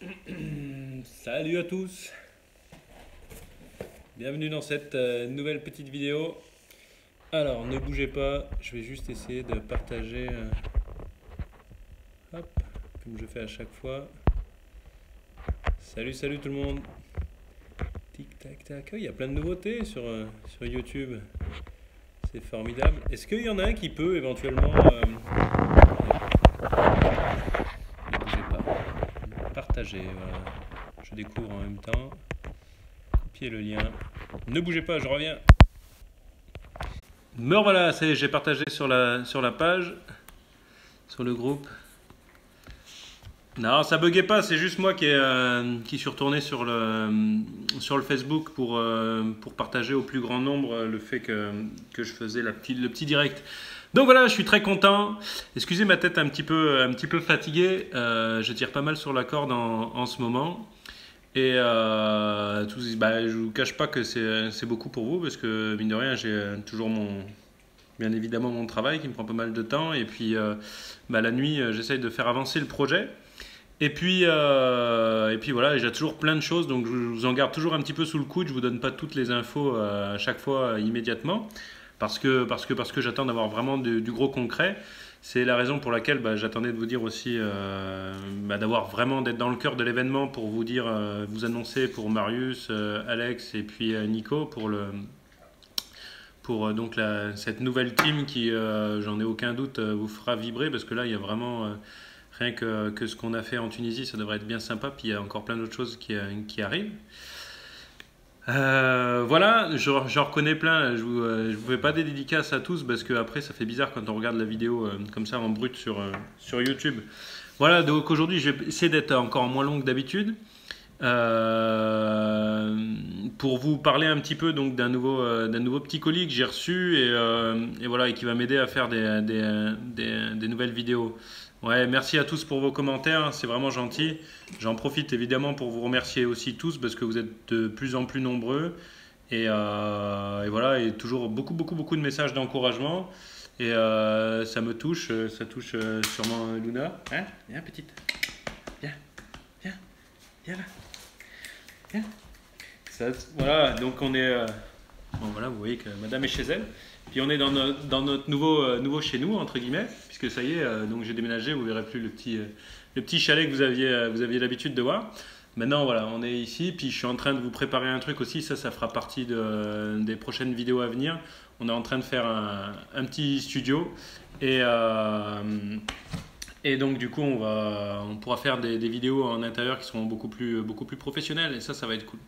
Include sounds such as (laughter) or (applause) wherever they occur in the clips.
(clears throat) Salut à tous Bienvenue dans cette euh, nouvelle petite vidéo. Alors, ne bougez pas, je vais juste essayer de partager, euh, hop, comme je fais à chaque fois. Salut, salut tout le monde Tic tac tac, Oh, il y a plein de nouveautés sur, euh, sur YouTube. C'est formidable. Est-ce qu'il y en a un qui peut éventuellement ne bougez pas. Partager, Je découvre en même temps. Copier le lien. Ne bougez pas, je reviens. Me voilà, j'ai partagé sur la, page, sur le groupe. Non, ça buguait pas, c'est juste moi qui, euh, suis retourné sur le, Facebook pour, euh, pour partager au plus grand nombre le fait que, je faisais le petit direct. Donc voilà, je suis très content. Excusez ma tête un petit peu, fatiguée. Euh, je tire pas mal sur la corde en, ce moment. Et euh, tout, bah, je vous cache pas que c'est beaucoup pour vous parce que mine de rien, j'ai toujours mon, bien évidemment mon travail qui me prend pas mal de temps. Et puis euh, bah, la nuit, j'essaye de faire avancer le projet. Et puis, et puis voilà, j'ai toujours plein de choses, donc je vous en garde toujours un petit peu sous le coude. Je vous donne pas toutes les infos à chaque fois immédiatement parce que, parce que, parce que j'attends d'avoir vraiment du, gros concret. C'est la raison pour laquelle bah, j'attendais de vous dire aussi, euh, bah, d'avoir vraiment d'être dans le cœur de l'événement pour vous dire, euh, vous annoncer pour Marius, euh, Alex et puis Nico pour le pour donc la- cette nouvelle team qui, j'en ai aucun doute, vous fera vibrer parce que là il y a vraiment rien que, que ce qu'on a fait en Tunisie, ça devrait être bien sympa. Puis il y a encore plein d'autres choses qui, qui arrivent. Euh, voilà, je, je reconnais plein. Je vous, euh, je vous fais pas des dédicaces à tous parce que après ça fait bizarre quand on regarde la vidéo euh, comme ça en brut sur, euh, sur YouTube. Voilà, donc aujourd'hui je vais essayer d'être encore moins long que d'habitude. Pour vous parler un petit peu donc d'un nouveau, nouveau petit colis que j'ai reçu et, voilà et qui va m'aider à faire des, des nouvelles vidéos. Ouais, merci à tous pour vos commentaires, c'est vraiment gentil. J'en profite évidemment pour vous remercier aussi tous parce que vous êtes de plus en plus nombreux et, euh, et voilà et toujours beaucoup beaucoup beaucoup de messages d'encouragement et euh, ça me touche, euh, ça touche euh, sûrement Luna. Hein? Viens petite, viens, viens, viens là, viens. Voilà, donc on est, bon voilà, vous voyez que Madame est chez elle. Puis on est dans, dans notre nouveau, nouveau chez nous, entre guillemets, puisque ça y est, euh, donc j'ai déménagé, vous verrez plus le petit, euh, le petit chalet que vous aviez, euh, vous aviez l'habitude de voir. Maintenant, voilà, on est ici, puis je suis en train de vous préparer un truc aussi, ça, ça fera partie de- des prochaines vidéos à venir. On est en train de faire un, petit studio, et, et donc du coup, on, va, on pourra faire des, des vidéos en intérieur qui seront beaucoup plus, beaucoup plus professionnelles, et ça, ça va être cool.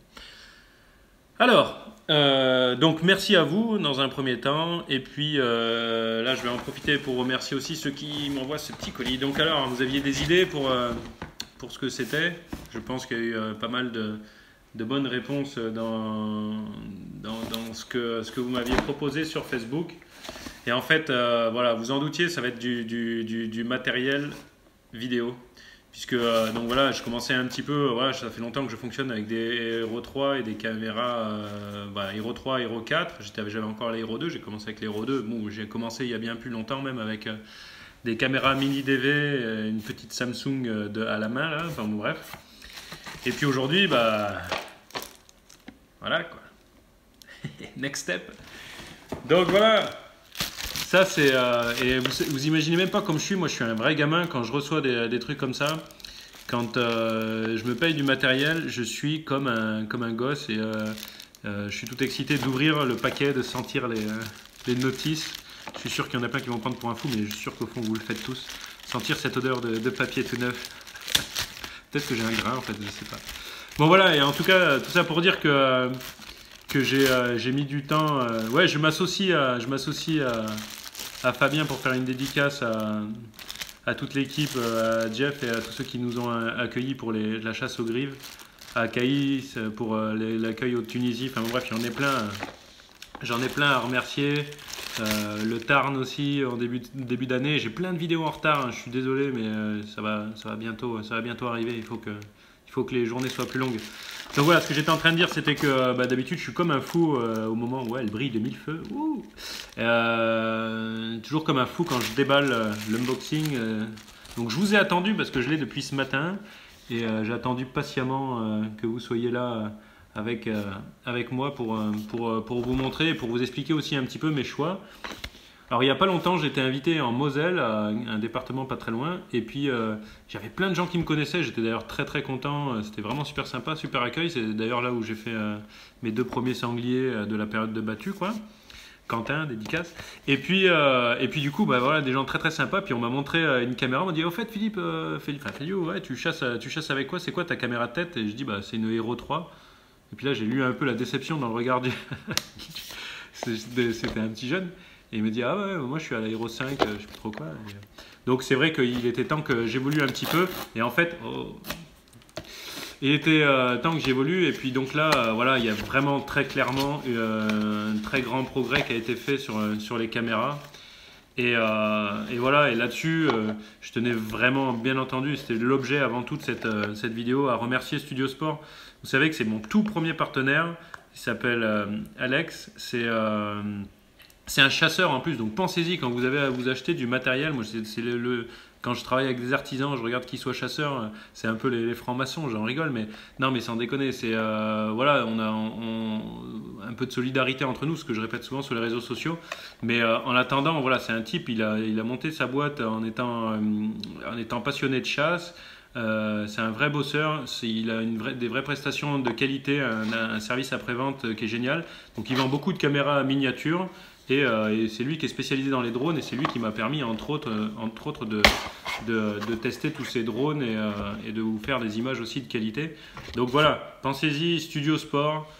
Alors, euh, donc merci à vous dans un premier temps. Et puis euh, là, je vais en profiter pour remercier aussi ceux qui m'envoient ce petit colis. Donc alors, vous aviez des idées pour, euh, pour ce que c'était? Je pense qu'il y a eu pas mal de, de bonnes réponses dans, dans, ce, que, ce que vous m'aviez proposé sur Facebook. Et en fait, voilà, vous en doutiez, ça va être du, du, du matériel vidéo. Puisque, euh, donc voilà, je commençais un petit peu, voilà, ça fait longtemps que je fonctionne avec des Hero 3 et des caméras euh, bah, Hero 3, Hero 4. J'étais- J'avais encore les Hero 2, j'ai commencé avec les Hero 2. Bon, j'ai commencé il y a bien plus longtemps même avec euh, des caméras mini DV, une petite Samsung de, à la main, là, enfin bon, bref. Et puis aujourd'hui, bah. Voilà quoi. (laughs) Next step. Donc voilà, ça, c'est. euh, et vous, imaginez même pas comme je suis. Moi, je suis un vrai gamin. Quand je reçois des, trucs comme ça, quand euh, je me paye du matériel, je suis comme un, comme un gosse et euh, je suis tout excité d'ouvrir le paquet, de sentir les, les notices. Je suis sûr qu'il y en a plein qui vont prendre pour un fou, mais je suis sûr qu'au fond, vous le faites tous. Sentir cette odeur de, de papier tout neuf. (laughs) Peut-être que j'ai un grain, en fait, je sais pas. Bon, voilà, et en tout cas, tout ça pour dire que. que j'ai mis du temps. ouais, je m'associe à, je m'associe à, à Fabien pour faire une dédicace à, toute l'équipe, euh, à Jeff et à tous ceux qui nous ont accueillis pour les- la chasse aux grives, à Caïs pour euh, l'accueil au Tunisie. Enfin bref, j'en ai plein. euh, J'en ai plein à remercier. Le Tarn aussi en début, début d'année. J'ai plein de vidéos en retard. hein, je suis désolé, mais ça va, ça va bientôt, ça va bientôt arriver. Il il faut que les journées soient plus longues. Donc voilà, ce que j'étais en train de dire, c'était que bah, d'habitude, je suis comme un fou euh, au moment où elle brille de mille feux. Euh, toujours comme un fou quand je déballe euh, l'unboxing. Donc je vous ai attendu parce que je l'ai depuis ce matin. et j'ai attendu patiemment que vous soyez là avec, avec moi pour, pour, pour vous montrer et pour vous expliquer aussi un petit peu mes choix. Alors il n'y a pas longtemps, j'étais invité en Moselle, un département pas très loin, et puis euh, j'avais plein de gens qui me connaissaient. J'étais d'ailleurs très très content. Euh, c'était vraiment super sympa, super accueil. C'est d'ailleurs là où j'ai fait euh, mes deux premiers sangliers de la période de battu, quoi. Quentin, dédicace. Et puis, et puis du coup, bah, voilà, des gens très très sympas. Puis on m'a montré une caméra. On m'a dit, au fait, Philippe, Philippe, enfin, tu chasses, tu chasses avec quoi? C'est quoi ta caméra de tête? Et je dis, bah, c'est une Hero 3. Et puis là, j'ai lu un peu la déception dans le regard du. (laughs) C'était un petit jeune. Et il me dit Ah ouais, moi je suis à l'Aéro 5, je sais plus trop quoi. Donc c'est vrai qu'il était temps que j'évolue un petit peu. Et en fait, oh, il était euh, temps que j'évolue. Et puis donc là, euh, voilà, il y a vraiment très clairement euh, un très grand progrès qui a été fait sur, sur les caméras. Et, et voilà, et là-dessus, je tenais vraiment, bien entendu, c'était l'objet avant toute cette, cette vidéo, à remercier Studio Sport. Vous savez que c'est mon tout premier partenaire. Il s'appelle Alex. C'est c'est un chasseur en plus, donc pensez-y quand vous avez à vous acheter du matériel. Moi, c'est le, quand je travaille avec des artisans, je regarde qu'ils soient chasseurs. C'est un peu les, francs-maçons, j'en rigole, mais non, mais sans déconner, c'est euh, voilà, on a un peu de solidarité entre nous, ce que je répète souvent sur les réseaux sociaux. Mais euh, en attendant, voilà, c'est un type, il a, il a monté sa boîte en étant, euh, en étant passionné de chasse. c'est un vrai bosseur, il a une des vraies prestations de qualité, un, un service après-vente qui est génial. Donc il vend beaucoup de caméras miniatures. Euh, et, c'est lui qui est spécialisé dans les drones et c'est lui qui m'a permis, entre autres, euh, entre autres de, de, tester tous ces drones et, euh, et, de vous faire des images aussi de qualité. Donc voilà, pensez-y, Studio Sport,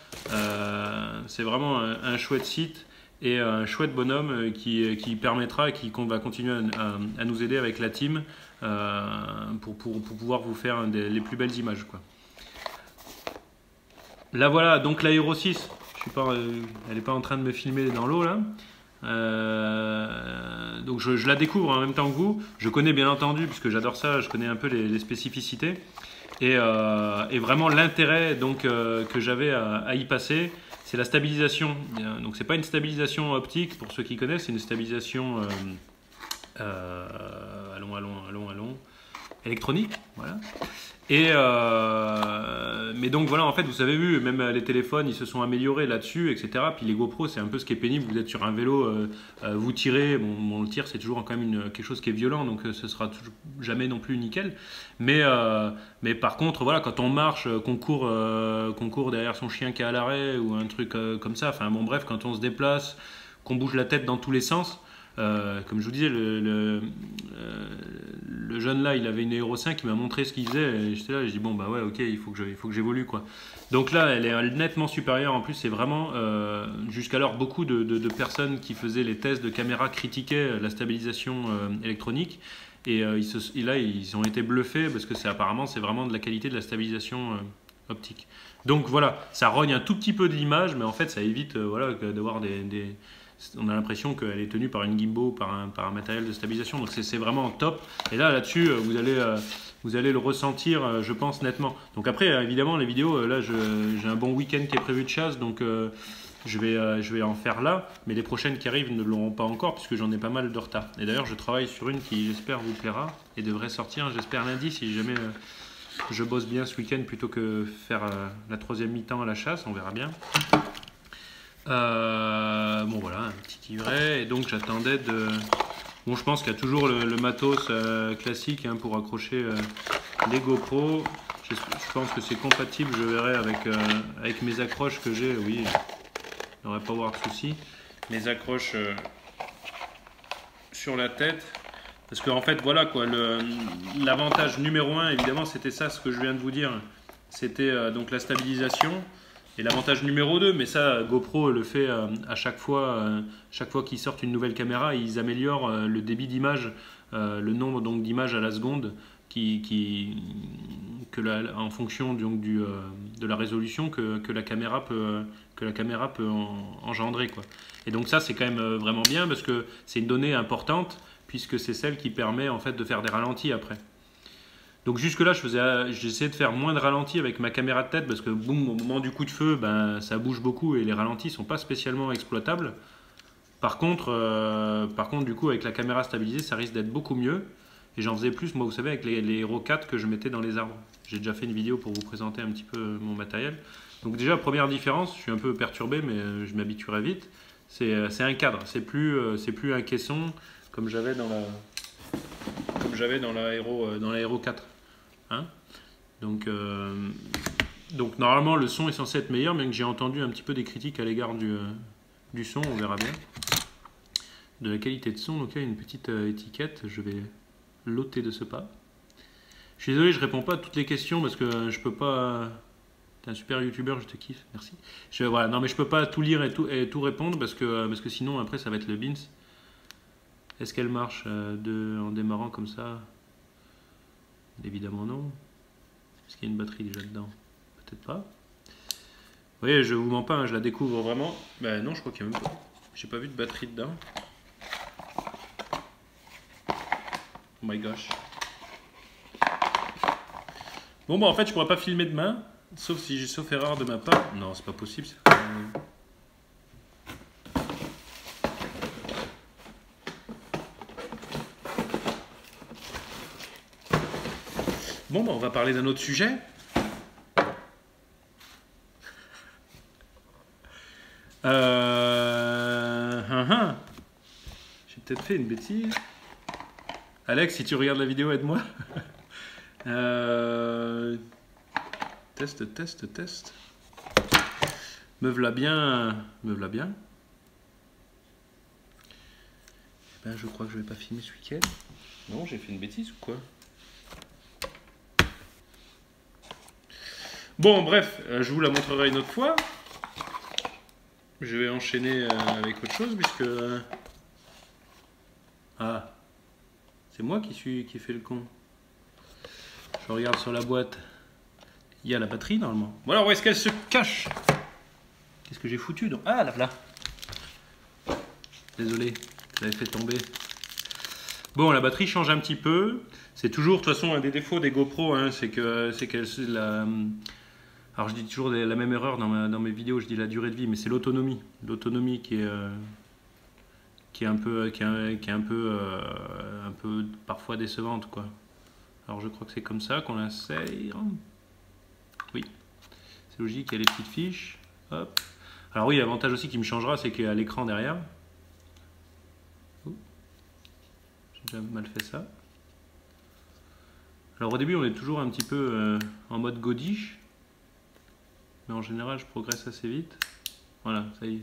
c'est vraiment un, chouette site et un chouette bonhomme qui, qui permettra et qui va continuer à, nous aider avec la team pour, pour, pour, pouvoir vous faire les plus belles images. Quoi. Là voilà, donc l'Aero 6, euh, elle n'est pas en train de me filmer dans l'eau là. Euh, donc je, la découvre en même temps que vous. Je connais bien entendu, puisque j'adore ça, je connais un peu les, spécificités. Euh, et, vraiment l'intérêt donc que j'avais à, y passer, c'est la stabilisation. Donc c'est pas une stabilisation optique pour ceux qui connaissent, c'est une stabilisation allons allons allons allons électronique, voilà. Et euh, mais donc voilà, en fait, vous avez vu, même les téléphones, ils se sont améliorés là-dessus, etc. Puis les GoPro, c'est un peu ce qui est pénible. Vous êtes sur un vélo, euh, euh, vous tirez. Bon, le tir, c'est toujours quand même une, quelque chose qui est violent, donc ce sera jamais non plus nickel. Mais, mais par contre, voilà, quand on marche, qu'on court, qu'on court derrière son chien qui est à l'arrêt ou un truc comme ça. Enfin bon, bref, quand on se déplace, qu'on bouge la tête dans tous les sens. Euh, comme je vous disais, euh, le, jeune là, il avait une Euro 5, il m'a montré ce qu'il faisait, et j'étais là, j'ai dit bon bah ouais, ok, il faut que j'évolue quoi. Donc là, elle est nettement supérieure. En plus, c'est vraiment euh, jusqu'alors beaucoup de, personnes qui faisaient les tests de caméra critiquaient la stabilisation électronique. Et, ils là, ils ont été bluffés parce que c'est apparemment c'est vraiment de la qualité de la stabilisation optique. Donc voilà, ça rogne un tout petit peu de l'image, mais en fait, ça évite voilà d'avoir des, des on a l'impression qu'elle est tenue par une gimbal, par un, par un matériel de stabilisation. Donc c'est vraiment top. Et là, là-dessus, euh, vous allez, euh, vous allez le ressentir, euh, je pense, nettement. Donc après, évidemment, les vidéos, là, j'ai un bon week-end qui est prévu de chasse, donc je, vais, je vais en faire là. Mais les prochaines qui arrivent ne l'auront pas encore, puisque j'en ai pas mal de retard. Et d'ailleurs, je travaille sur une qui, j'espère, vous plaira et devrait sortir, j'espère, lundi, si jamais je bosse bien ce week-end plutôt que faire la troisième mi-temps à la chasse, on verra bien. Euh, bon voilà, un petit livret. Et donc j'attendais de... Bon je pense qu'il y a toujours le, matos euh, classique hein, pour accrocher euh, les GoPro. Je, pense que c'est compatible, je verrai avec, avec mes accroches que j'ai. Oui, il ne devrait pas avoir de souci. Mes accroches sur la tête. Parce qu'en en fait, voilà quoi, l'avantage numéro un, évidemment, c'était ça, ce que je viens de vous dire. C'était donc la stabilisation. Et l'avantage numéro 2, mais ça GoPro le fait euh, à chaque fois, euh, chaque fois qu'ils sortent une nouvelle caméra, ils améliorent euh, le débit d'image, le nombre donc d'images à la seconde, qui, que la, en fonction donc, du, de la résolution que, que, la caméra peut, que la caméra peut engendrer. Quoi. Et donc ça c'est quand même vraiment bien parce que c'est une donnée importante puisque c'est celle qui permet en fait de faire des ralentis après. Donc jusque là, je faisais, j'essayais de faire moins de ralentis avec ma caméra de tête parce que boum, au moment du coup de feu, ben, ça bouge beaucoup et les ralentis sont pas spécialement exploitables. Par contre, euh, par contre, du coup, avec la caméra stabilisée, ça risque d'être beaucoup mieux. Et j'en faisais plus, moi, vous savez, avec les, Hero 4 que je mettais dans les arbres. J'ai déjà fait une vidéo pour vous présenter un petit peu mon matériel. Donc déjà, première différence, je suis un peu perturbé, mais euh, je m'habituerai vite. C'est euh, c'est un cadre, c'est plus, plus un caisson comme j'avais dans la, comme j'avais dans dans la Hero 4. Hein donc, euh, donc normalement, le son est censé être meilleur, même que j'ai entendu un petit peu des critiques à l'égard du, euh, du son, on verra bien. De la qualité de son, donc il y a une petite euh, étiquette, je vais l'ôter de ce pas. Je suis désolé, je réponds pas à toutes les questions parce que je peux pas. T'es un super youtubeur, je te kiffe, merci. Voilà, non mais je peux pas tout lire et tout, et tout répondre parce que, parce que sinon après ça va être le bins. Est-ce qu'elle marche de, en démarrant comme ça? Évidemment non. Est-ce qu'il y a une batterie déjà dedans? Peut-être pas. Vous voyez, je vous mens pas, hein, je la découvre vraiment. Ben non, je crois qu'il y a même pas. J'ai pas vu de batterie dedans. Oh my gosh. Bon, bah en fait, je pourrais pas filmer demain, sauf si j'ai sauf erreur de ma part. Non, c'est pas possible. c'est quand même- Bon, bah on va parler d'un autre sujet. Euh... hein, hein. J'ai peut-être fait une bêtise. Alex, si tu regardes la vidéo, aide-moi. (laughs) Euh, Test, test, test. Me v'là bien. Me v'là bien. Eh Ben, je crois que je vais pas filmer ce week-end. Non, j'ai fait une bêtise ou quoi? Bon, bref, euh, je vous la montrerai une autre fois. Je vais enchaîner euh, avec autre chose puisque. euh, Ah, c'est moi qui suis qui fait le con. Je regarde sur la boîte. Il y a la batterie normalement. Alors où est-ce qu'elle se cache? Qu'est-ce que j'ai foutu donc Ah là là. Désolé, je l'avais fait tomber. Bon, la batterie change un petit peu. C'est toujours, de toute façon, un des défauts des GoPro, hein, c'est que c'est qu'elle. Alors je dis toujours la même erreur dans, ma- dans mes vidéos, je dis la durée de vie, mais c'est l'autonomie. L'autonomie qui est, euh, qui est un peu, qui est, un peu, euh, un peu parfois décevante, quoi. Alors je crois que c'est comme ça qu'on l'insère. Oui, c'est logique, il y a les petites fiches. Hop. Alors oui, l'avantage aussi qui me changera, c'est qu'il y a l'écran derrière. J'ai déjà mal fait ça. Alors au début, on est toujours un petit peu euh, en mode godiche. Mais en général, je progresse assez vite. Voilà, ça y est.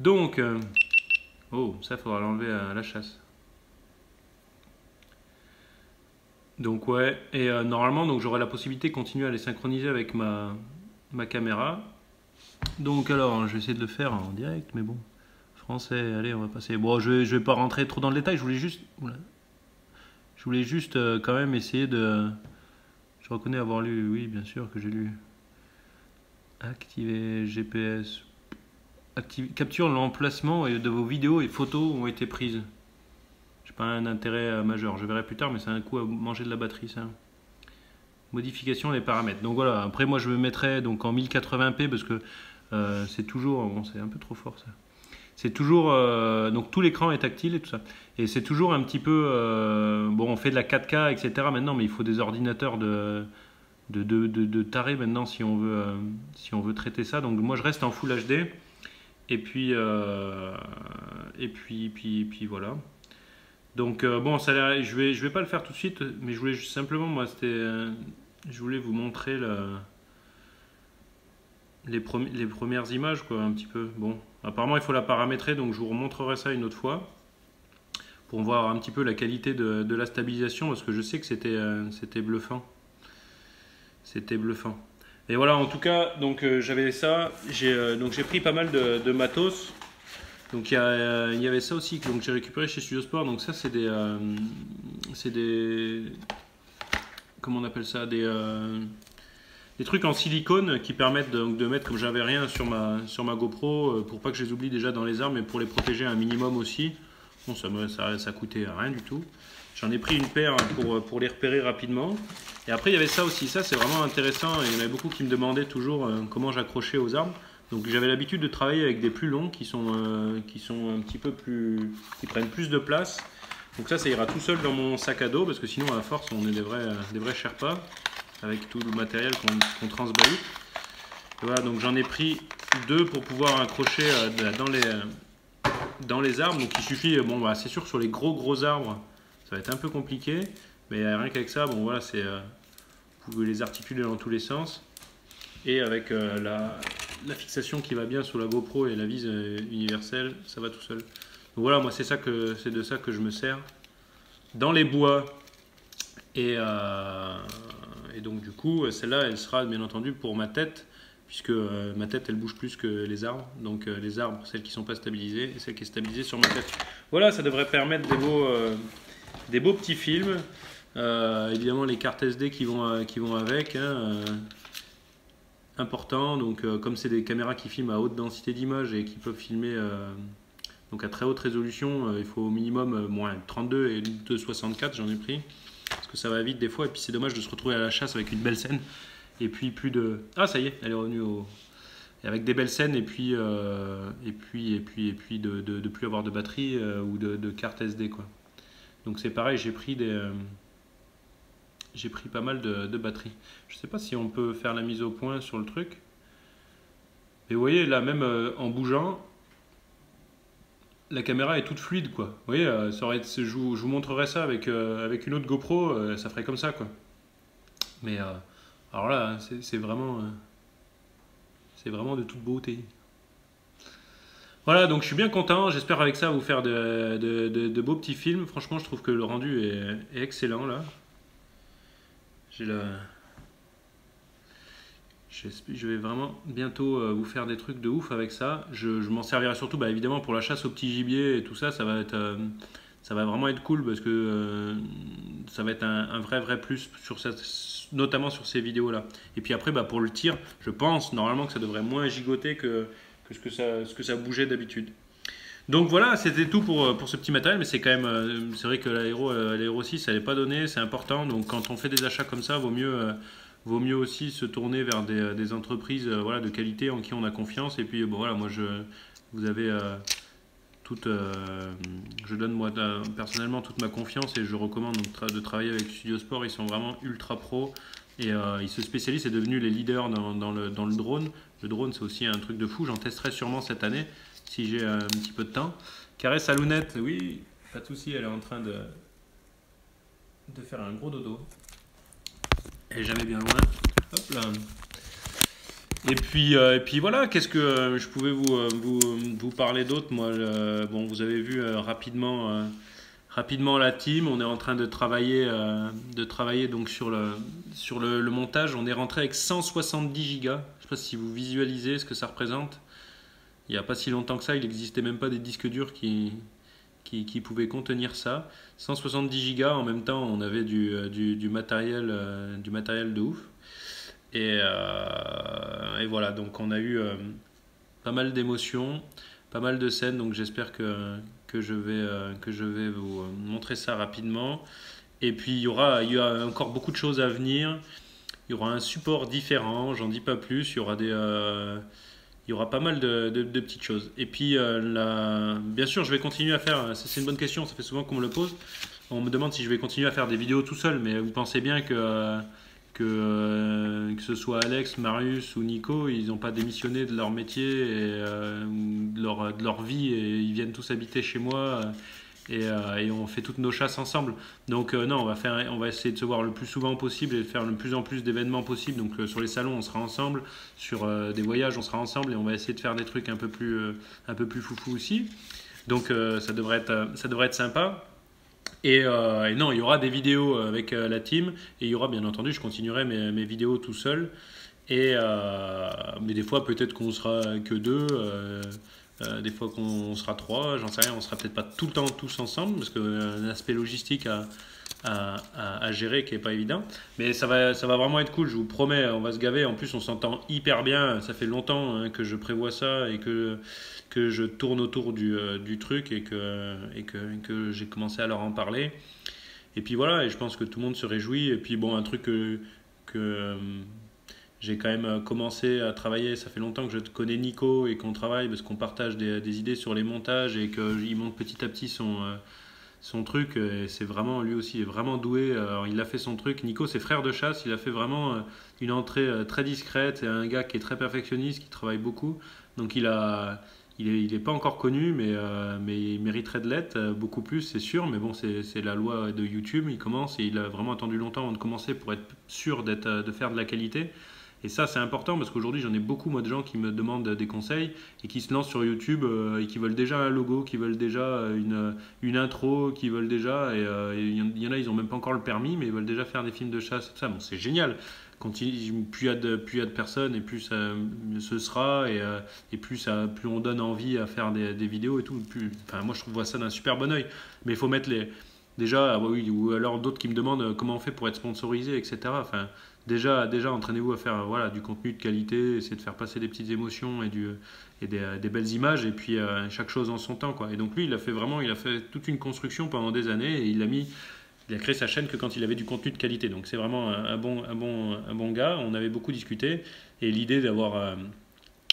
Donc, euh, oh, ça, faudra l'enlever à la chasse. Donc ouais, et euh, normalement, donc j'aurai la possibilité de continuer à les synchroniser avec ma, ma caméra. Donc alors, je vais essayer de le faire en direct, mais bon, français, allez, on va passer. Bon, je vais, je vais pas rentrer trop dans le détail, je voulais juste... Je voulais juste euh, quand même essayer de... Je reconnais avoir lu, oui, bien sûr que j'ai lu. Activer GPS. Capture l'emplacement de vos vidéos et photos ont été prises. J'ai pas un intérêt euh, majeur. Je verrai plus tard, mais c'est un coup à manger de la batterie, ça. Modification des paramètres. Donc voilà. Après, moi, je me mettrai donc en 1080p parce que euh, c'est toujours. Bon, c'est un peu trop fort ça. C'est toujours. euh, donc tout l'écran est tactile et tout ça. Et c'est toujours un petit peu. bon, on fait de la 4K, etc. maintenant, mais il faut des ordinateurs de. De, de, de, tarés maintenant si on, veut, euh, si on veut traiter ça. Donc moi je reste en Full HD. Et puis, euh, et puis, puis, voilà. Donc euh, bon, ça je vais, je vais pas le faire tout de suite, mais je voulais simplement, moi, c'était, je voulais vous montrer le, les, premi- les premières images, quoi, un petit peu. Bon, apparemment, il faut la paramétrer, donc je vous remontrerai ça une autre fois pour voir un petit peu la qualité de, de la stabilisation, parce que je sais que c'était, c'était bluffant. C'était bluffant. Et voilà, en tout cas, donc euh, j'avais ça. J'ai euh, donc j'ai pris pas mal de, matos. Donc il y, avait ça aussi que j'ai récupéré chez Studio Sport. Donc ça c'est des euh, c'est des comment on appelle ça des des trucs en silicone qui permettent de, mettre comme j'avais rien sur ma sur ma GoPro pour pas que je les oublie déjà dans les armes mais pour les protéger un minimum aussi. Bon ça me ça ça coûtait rien du tout. J'en ai pris une paire pour pour les repérer rapidement. Et après, il y avait ça aussi. Ça, c'est vraiment intéressant. Il y en avait beaucoup qui me demandaient toujours euh, comment j'accrochais aux arbres. Donc, j'avais l'habitude de travailler avec des plus longs qui sont, euh, qui sont un petit peu plus. qui prennent plus de place. Donc ça, ça ira tout seul dans mon sac à dos parce que sinon, à force, on est des vrais, des vrais Sherpas avec tout le matériel qu'on transbalute. Voilà, donc j'en ai pris deux pour pouvoir accrocher euh, dans les, dans les arbres. Donc il suffit, bon, bah, c'est sûr, sur les gros gros arbres, ça va être un peu compliqué. Mais rien qu'avec ça, bon voilà, c'est, euh, vous pouvez les articuler dans tous les sens. Et avec euh, la, la, fixation qui va bien sur la GoPro et la vis universelle, ça va tout seul. Donc voilà, moi c'est ça que c'est de ça que je me sers dans les bois. Et, donc du coup, celle-là, elle sera bien entendu pour ma tête puisque euh, ma tête elle bouge plus que les arbres. Donc euh, les arbres, celles qui sont pas stabilisées et celles qui sont stabilisées sur ma tête. Voilà, ça devrait permettre des beaux, euh, des beaux petits films. évidemment les cartes SD qui vont, qui vont avec. Hein, important, donc comme c'est des caméras qui filment à haute densité d'image et qui peuvent filmer à très haute résolution, il faut au minimum moins 32 et 264 j'en ai pris parce que ça va vite des fois et puis c'est dommage de se retrouver à la chasse avec une belle scène et puis plus de. Ah, ça y est, elle est revenue au. avec des belles scènes et puis euh, et puis et puis et puis de, de, plus avoir de batterie euh, ou de, de, carte SD quoi. Donc c'est pareil, j'ai pris des euh, j'ai pris pas mal de, batteries. Je sais pas si on peut faire la mise au point sur le truc. Mais vous voyez là même en bougeant, la caméra est toute fluide quoi. Voyez, ça aurait, je, vous, je vous montrerai ça avec avec une autre GoPro, ça ferait comme ça quoi. Mais alors là, c'est vraiment, euh, c'est vraiment de toute beauté. Voilà, donc je suis bien content. J'espère avec ça vous faire de, beaux petits films. Franchement, je trouve que le rendu est, excellent là. J'ai la... Je vais vraiment bientôt euh, vous faire des trucs de ouf avec ça. Je, m'en servirai surtout, bah, évidemment, pour la chasse au petit gibier et tout ça. Ça va être, euh, ça va vraiment être cool parce que ça va être un, vrai, vrai plus sur cette notamment sur ces vidéos-là. Et puis après, bah, pour le tir, je pense normalement que ça devrait moins gigoter que, que ce, que ça, ce que ça bougeait d'habitude. Donc voilà, c'était tout pour, euh, pour ce petit matériel, mais c'est quand même, euh, c'est vrai que l'aéro, euh, l'aéro 6, ça n'est pas donné, c'est important. Donc quand on fait des achats comme ça, vaut mieux, vaut mieux aussi se tourner vers des, des entreprises voilà, de qualité en qui on a confiance. Et puis bon, voilà, moi je, vous avez toute, je donne moi personnellement toute ma confiance et je recommande de travailler avec Studio Sport. Ils sont vraiment ultra pro et ils se spécialisent. C'est devenu les leaders dans, le, dans, le, drone. Le drone, c'est aussi un truc de fou. J'en testerai sûrement cette année si j'ai un petit peu de temps. Caresse à Lounette, oui, pas de souci. Elle est en train de, de faire un gros dodo. Elle est jamais bien loin. Hop là. Et puis, euh, et puis voilà, qu'est-ce que euh, je pouvais vous, euh, vous, vous parler d'autre Moi, bon, vous avez vu rapidement, rapidement la team. On est en train de travailler, de travailler donc sur le, sur le, montage. On est rentré avec 170 gigas. Je ne sais pas si vous visualisez ce que ça représente. Il n'y a pas si longtemps que ça, il n'existait même pas des disques durs qui, qui, qui, pouvaient contenir ça. 170 gigas. En même temps, on avait du, du, du matériel, du matériel de ouf. Euh, et, voilà, donc on a eu euh, pas mal d'émotions, pas mal de scènes, donc j'espère que, que, je vais, euh, que je vais vous montrer ça rapidement. Et puis il y, aura, il y a encore beaucoup de choses à venir. Il y aura un support différent, j'en dis pas plus. Il y aura des, il y aura pas mal de, de, petites choses. Et puis, bien sûr, je vais continuer à faire. C'est une bonne question, ça fait souvent qu'on me le pose. On me demande si je vais continuer à faire des vidéos tout seul, mais vous pensez bien que que, euh, que ce soit Alex, Marius ou Nico, ils n'ont pas démissionné de leur métier et euh, de, leur, de, leur, vie et ils viennent tous habiter chez moi et, euh, et on fait toutes nos chasses ensemble. Donc non, on va, faire, on va essayer de se voir le plus souvent possible et de faire le plus en plus d'événements possible. Donc sur les salons, on sera ensemble, sur des voyages, on sera ensemble et on va essayer de faire des trucs un peu plus, un peu plus foufou aussi. Donc ça, devrait être, ça devrait être sympa. Euh, et, non, il y aura des vidéos avec euh, la team et il y aura bien entendu, je continuerai mes, mes vidéos tout seul. Et, euh, mais des fois, peut-être qu'on sera que deux, des fois qu'on sera trois, j'en sais rien, on sera peut-être pas tout le temps tous ensemble parce qu'il y a un aspect logistique à, à, à, gérer qui est pas évident. Mais ça va, ça va vraiment être cool, je vous promets, on va se gaver. En plus, on s'entend hyper bien, ça fait longtemps hein, que je prévois ça et que que je tourne autour du, euh, truc et que, et que, j'ai commencé à leur en parler. Et puis voilà, et je pense que tout le monde se réjouit. Et puis bon, un truc que, que euh, j'ai quand même commencé à travailler, ça fait longtemps que je connais Nico et qu'on travaille parce qu'on partage des, idées sur les montages et qu'il monte petit à petit son, euh, son truc. Et c'est vraiment, lui aussi, est vraiment doué. Il a fait son truc. Nico, c'est frère de chasse. Il a fait vraiment une entrée très discrète. C'est un gars qui est très perfectionniste, qui travaille beaucoup. Donc, il a. Il n'est pas encore connu, mais, mais il mériterait de l'être beaucoup plus, c'est sûr. Mais bon, c'est la loi de YouTube. Il commence et il a vraiment attendu longtemps avant de commencer pour être sûr de faire de la qualité. Et ça, c'est important parce qu'aujourd'hui, j'en ai beaucoup, moi, de gens qui me demandent des conseils et qui se lancent sur YouTube euh, et qui veulent déjà un logo, qui veulent déjà euh, une, intro, qui veulent déjà. Et euh, il y en a, ils n'ont même pas encore le permis, mais ils veulent déjà faire des films de chasse. ça, bon, c'est génial. Quand il, plus il y a de, plus de personnes et plus ça, ce sera et, plus, ça, plus on donne envie à faire des, vidéos et tout. Enfin, moi, je trouve ça d'un super bon oeil. Mais il faut mettre les. Déjà, ah oui, ou alors d'autres qui me demandent comment on fait pour être sponsorisé, etc. Enfin, déjà, entraînez-vous à faire voilà, du contenu de qualité, essayer de faire passer des petites émotions et, des, belles images, et puis euh, chaque chose en son temps. Quoi. Et donc lui, il a fait vraiment, il a fait toute une construction pendant des années, et il a mis, il a créé sa chaîne que quand il avait du contenu de qualité. Donc c'est vraiment un, bon, un, bon, un bon gars. On avait beaucoup discuté, et l'idée d'avoir, euh,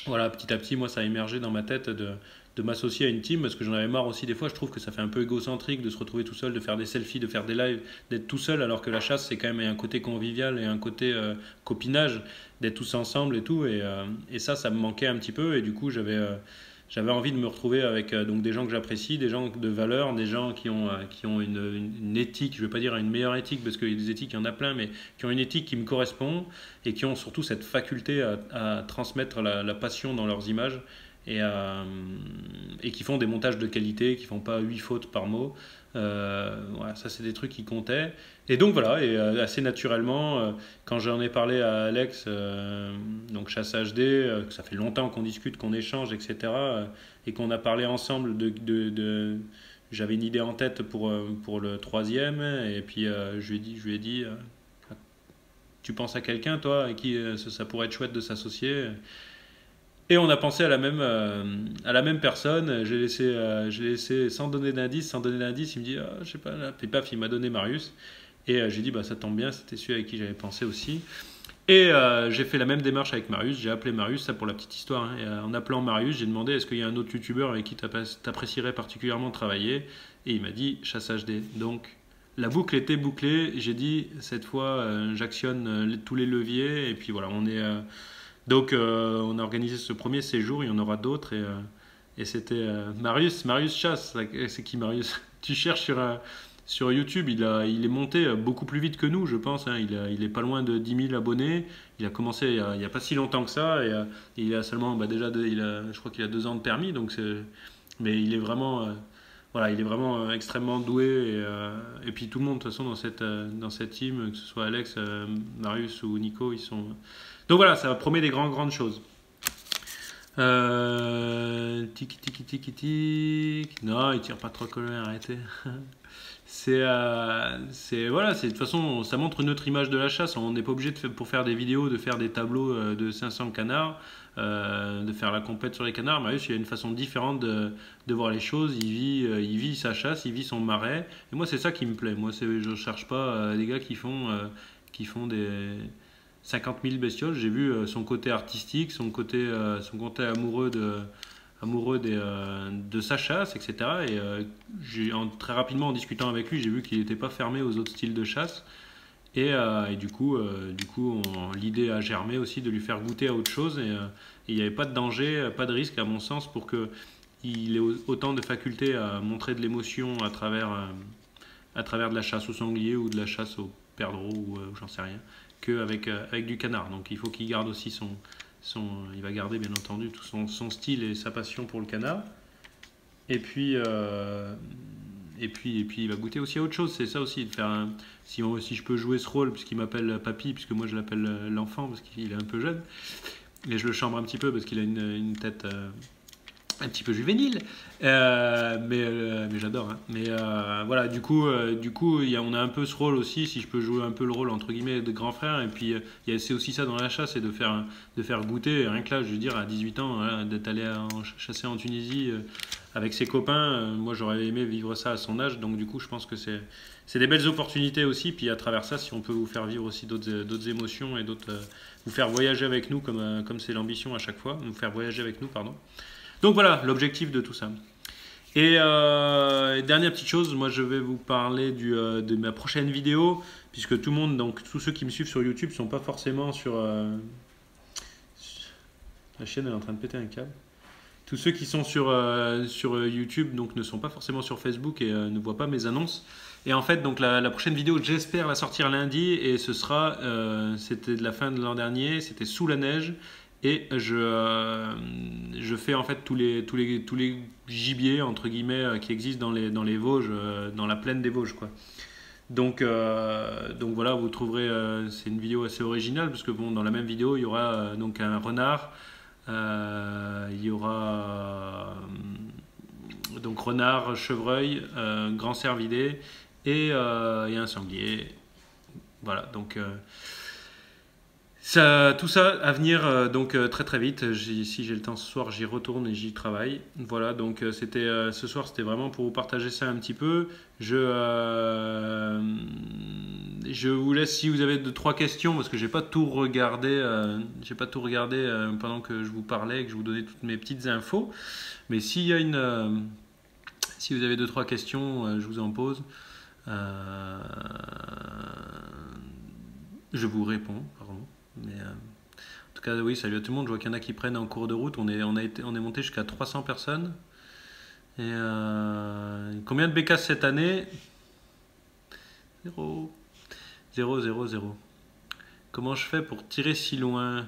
voilà, petit à petit, moi, ça a émergé dans ma tête de de m'associer à une team parce que j'en avais marre aussi des fois je trouve que ça fait un peu égocentrique de se retrouver tout seul de faire des selfies de faire des lives d'être tout seul alors que la chasse c'est quand même un côté convivial et un côté euh, copinage d'être tous ensemble et tout et, euh, et, ça ça me manquait un petit peu et du coup j'avais j'avais envie de me retrouver avec donc des gens que j'apprécie, des gens de valeur, des gens qui ont, ont une, éthique, je ne vais pas dire une meilleure éthique parce que des éthiques, il y en a plein, mais qui ont une éthique qui me correspond et qui ont surtout cette faculté à, transmettre la, passion dans leurs images et, euh, et qui font des montages de qualité, qui font pas 8 fautes par mot. Euh, voilà, ça c'est des trucs qui comptaient. Et donc voilà, et euh, assez naturellement, quand j'en ai parlé à Alex, donc Chasse HD, ça fait longtemps qu'on discute, qu'on échange, etc., et qu'on a parlé ensemble de, de, j'avais une idée en tête pour, pour le troisième, et puis je lui ai dit, je lui ai dit tu penses à quelqu'un, toi, et qui ça pourrait être chouette de s'associer? Et on a pensé à la même, euh, à la même personne. J'ai laissé, euh, laissé sans donner d'indice, sans donner d'indice. Il me dit, ah, je sais pas, là. Puis paf, il m'a donné Marius. Et euh, j'ai dit, bah, ça tombe bien, c'était celui avec qui j'avais pensé aussi. Et j'ai fait la même démarche avec Marius. J'ai appelé Marius, ça pour la petite histoire. Hein. en appelant Marius, j'ai demandé est-ce qu'il y a un autre youtubeur avec qui tu apprécierais particulièrement travailler? Et il m'a dit Chasse HD. Donc la boucle était bouclée. J'ai dit cette fois, j'actionne tous les leviers. Et puis voilà, on est donc, euh, on a organisé ce premier séjour, il y en aura d'autres. Et, euh, et c'était euh, Marius, Marius Chasse. C'est qui Marius? (laughs) Tu cherches sur, sur YouTube, il, a, il est monté beaucoup plus vite que nous, je pense. Hein. Il, a, il est pas loin de 10 000 abonnés. Il a commencé il n'y a, pas si longtemps que ça. Et, il a seulement, bah, déjà, il a, je crois qu'il a deux ans de permis. Donc mais il est vraiment voilà, il est vraiment extrêmement doué. Et, et, puis tout le monde, de toute façon, dans cette, dans cette team, que ce soit Alex, Marius ou Nico, ils sont, donc voilà, ça promet des grandes, grandes choses. Euh, tiki tiki tiki tiki. Non, il tire pas trop colère, arrêtez. (laughs) c'est, euh, c'est voilà, de toute façon, ça montre notre image de la chasse. On n'est pas obligé de pour faire des vidéos de faire des tableaux euh, de 500 canards, euh, de faire la compète sur les canards. Marius, il y a une façon différente de, de voir les choses. Il vit, il vit sa chasse, il vit son marais. Et moi, c'est ça qui me plaît. Moi, je cherche pas des gars qui font, qui font des 50 000 bestioles. J'ai vu euh, son côté artistique, son côté, euh, son côté amoureux de amoureux des, euh, de sa chasse, etc. Et très rapidement, en discutant avec lui, j'ai vu qu'il n'était pas fermé aux autres styles de chasse. Et, et du coup, du coup l'idée a germé aussi de lui faire goûter à autre chose. Et il n'y avait pas de danger, pas de risque, à mon sens, pour qu'il ait autant de facultés à montrer de l'émotion à travers, à travers de la chasse au sanglier ou de la chasse au perdreau ou j'en sais rien qu'avec euh, avec du canard. Donc il faut qu'il garde aussi son, son... Il va garder bien entendu tout son, style et sa passion pour le canard. Et puis, euh, et puis, et puis il va goûter aussi à autre chose. C'est ça aussi, de faire un... si, si je peux jouer ce rôle, puisqu'il m'appelle papy, puisque moi je l'appelle euh, l'enfant, parce qu'il est un peu jeune. Et je le chambre un petit peu parce qu'il a une, une tête un petit peu juvénile, euh, mais, euh, mais j'adore. Hein. Mais euh, voilà, du coup, du coup on a un peu ce rôle aussi, si je peux jouer un peu le rôle entre guillemets de grand frère. Et puis, c'est aussi ça dans la chasse, c'est de faire, de faire goûter, rien que là, je veux dire, à 18 ans, d'être allé chasser en Tunisie avec ses copains. moi, j'aurais aimé vivre ça à son âge, donc du coup, je pense que c'est, des belles opportunités aussi. Puis à travers ça, si on peut vous faire vivre aussi d'autres, d'autres émotions et d'autres, vous faire voyager avec nous, comme, comme c'est l'ambition à chaque fois, vous faire voyager avec nous, pardon. Donc voilà l'objectif de tout ça. Et dernière petite chose, moi je vais vous parler du, de ma prochaine vidéo, puisque tout le monde, donc tous ceux qui me suivent sur YouTube, ne sont pas forcément sur... La chaîne est en train de péter un câble. Tous ceux qui sont sur, sur YouTube donc, ne sont pas forcément sur Facebook et ne voient pas mes annonces. Et en fait, donc la, prochaine vidéo, j'espère la sortir lundi et ce sera, euh, c'était de la fin de l'an dernier, c'était sous la neige et je, euh, je fais en fait tous les, tous les, tous les gibiers entre guillemets euh, qui existent dans les, dans les Vosges, dans la plaine des Vosges quoi. Donc, donc voilà, vous trouverez, c'est une vidéo assez originale parce que bon, dans la même vidéo, il y aura donc un renard, il y aura donc renard, chevreuil, grand cervidé et euh, a un sanglier. Voilà, donc euh, tout ça à venir euh, donc très très vite. Si j'ai le temps ce soir, j'y retourne et j'y travaille. Voilà, donc c'était ce soir, c'était vraiment pour vous partager ça un petit peu. Je je vous laisse si vous avez deux trois questions parce que j'ai pas tout regardé, j'ai pas tout regardé pendant que je vous parlais et que je vous donnais toutes mes petites infos. Mais s'il y a une si vous avez deux trois questions, je vous en pose. Euh, je vous réponds. Euh, en tout cas, oui, salut à tout le monde. Je vois qu'il y en a qui prennent en cours de route. On est, on a été, on est monté jusqu'à 300 personnes. Et euh, combien de bécasses cette année? 0. 0, 0, 0. Comment je fais pour tirer si loin?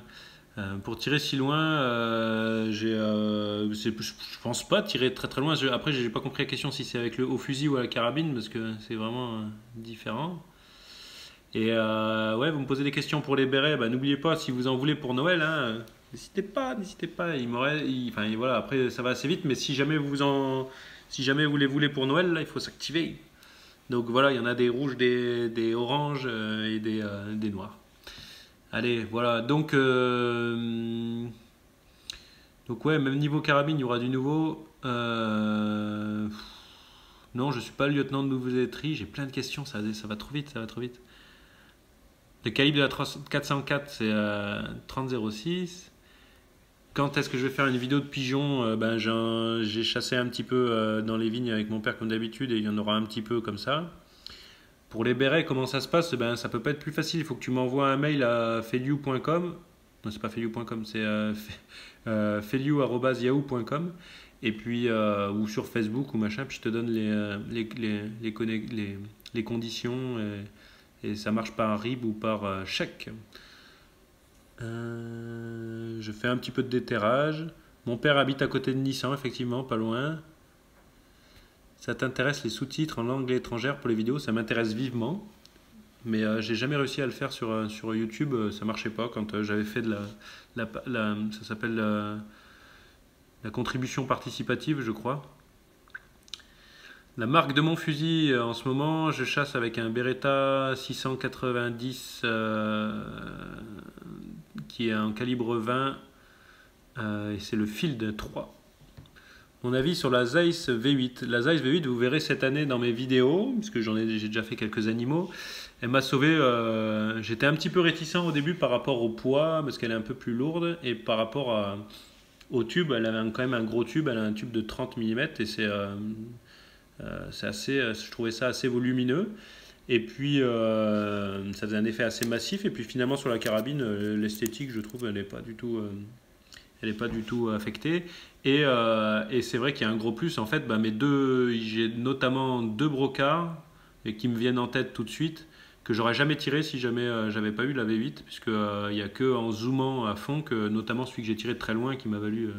Euh, pour tirer si loin, euh, euh, je pense pas tirer très très loin. Je, après, j'ai pas compris la question si c'est avec le haut fusil ou à la carabine parce que c'est vraiment différent. Et ouais, vous me posez des questions pour les bérets. Bah, n'oubliez pas si vous en voulez pour Noël. Hein, n'hésitez pas, n'hésitez pas. Il m'aurait, enfin voilà. Après, ça va assez vite, mais si jamais vous en, si jamais vous les voulez pour Noël, là, il faut s'activer. Donc voilà, il y en a des rouges, des, des oranges et des, des noirs. Allez, voilà. Donc, euh, donc ouais, même niveau carabine, il y aura du nouveau. Euh, non, je suis pas lieutenant de nouveautérie. J'ai plein de questions. Ça, ça va trop vite, ça va trop vite. Le calibre de la 404, c'est 3006. Quand est-ce que je vais faire une vidéo de pigeons euh, Ben, j'ai chassé un petit peu dans les vignes avec mon père comme d'habitude et il y en aura un petit peu comme ça. Pour les bérets, comment ça se passe? Ben, Ça peut pas être plus facile. Il faut que tu m'envoies un mail à feliu.com. Non, c'est pas feliu.com, c'est euh, (laughs) euh feliu.yahoo.com. Et puis, euh, ou sur Facebook ou machin, puis je te donne les, euh, conditions. Ça marche par RIB ou par chèque. je fais un petit peu de déterrage. Mon père habite à côté de Nissan, effectivement, pas loin. Ça t'intéresse les sous-titres en langue étrangère pour les vidéos? Ça m'intéresse vivement. Mais euh, j'ai jamais réussi à le faire sur, euh, YouTube. Euh, ça marchait pas quand j'avais fait de la. ça s'appelle la, contribution participative, je crois. La marque de mon fusil, en ce moment, je chasse avec un Beretta 690 qui est en calibre 20 et c'est le Field 3 mon avis sur la Zeiss V8. La Zeiss V8, vous verrez cette année dans mes vidéos, puisque j'en ai, déjà fait quelques animaux. Elle m'a sauvé. Euh, j'étais un petit peu réticent au début par rapport au poids, parce qu'elle est un peu plus lourde, et par rapport au tube, elle a quand même un gros tube. Elle a un tube de 30 mm et c'est, euh, euh, c'est assez. Je trouvais ça assez volumineux. Et puis, ça faisait un effet assez massif. Et puis, finalement, sur la carabine, l'esthétique, je trouve, elle n'est pas du tout elle n'est pas du tout affectée. Et, euh, et c'est vrai qu'il y a un gros plus. En fait, bah, mes deux, j'ai notamment deux brocards et qui me viennent en tête tout de suite que j'aurais jamais tiré si jamais euh, j'avais pas eu la V8 puisque euh, il y a que en zoomant à fond que notamment celui que j'ai tiré de très loin qui m'a valu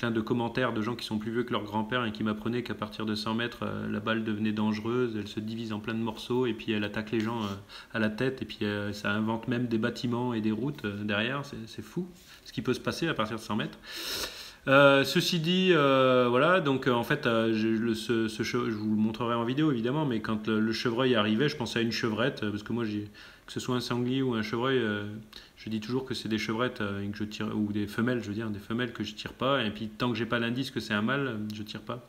plein de commentaires de gens qui sont plus vieux que leur grand-père et qui m'apprenaient qu'à partir de 100 mètres la balle devenait dangereuse, elle se divise en plein de morceaux et puis elle attaque les gens à la tête et puis ça invente même des bâtiments et des routes derrière, c'est fou ce qui peut se passer à partir de 100 mètres. Euh, ceci dit, euh, voilà, donc euh, en fait, je, vous le montrerai en vidéo évidemment, mais quand le, chevreuil arrivait, je pensais à une chevrette, parce que moi, que ce soit un sanglier ou un chevreuil, je dis toujours que c'est des chevrettes que je tire, ou des femelles, je veux dire, des femelles que je tire pas, et puis tant que j'ai pas l'indice que c'est un mâle, je tire pas.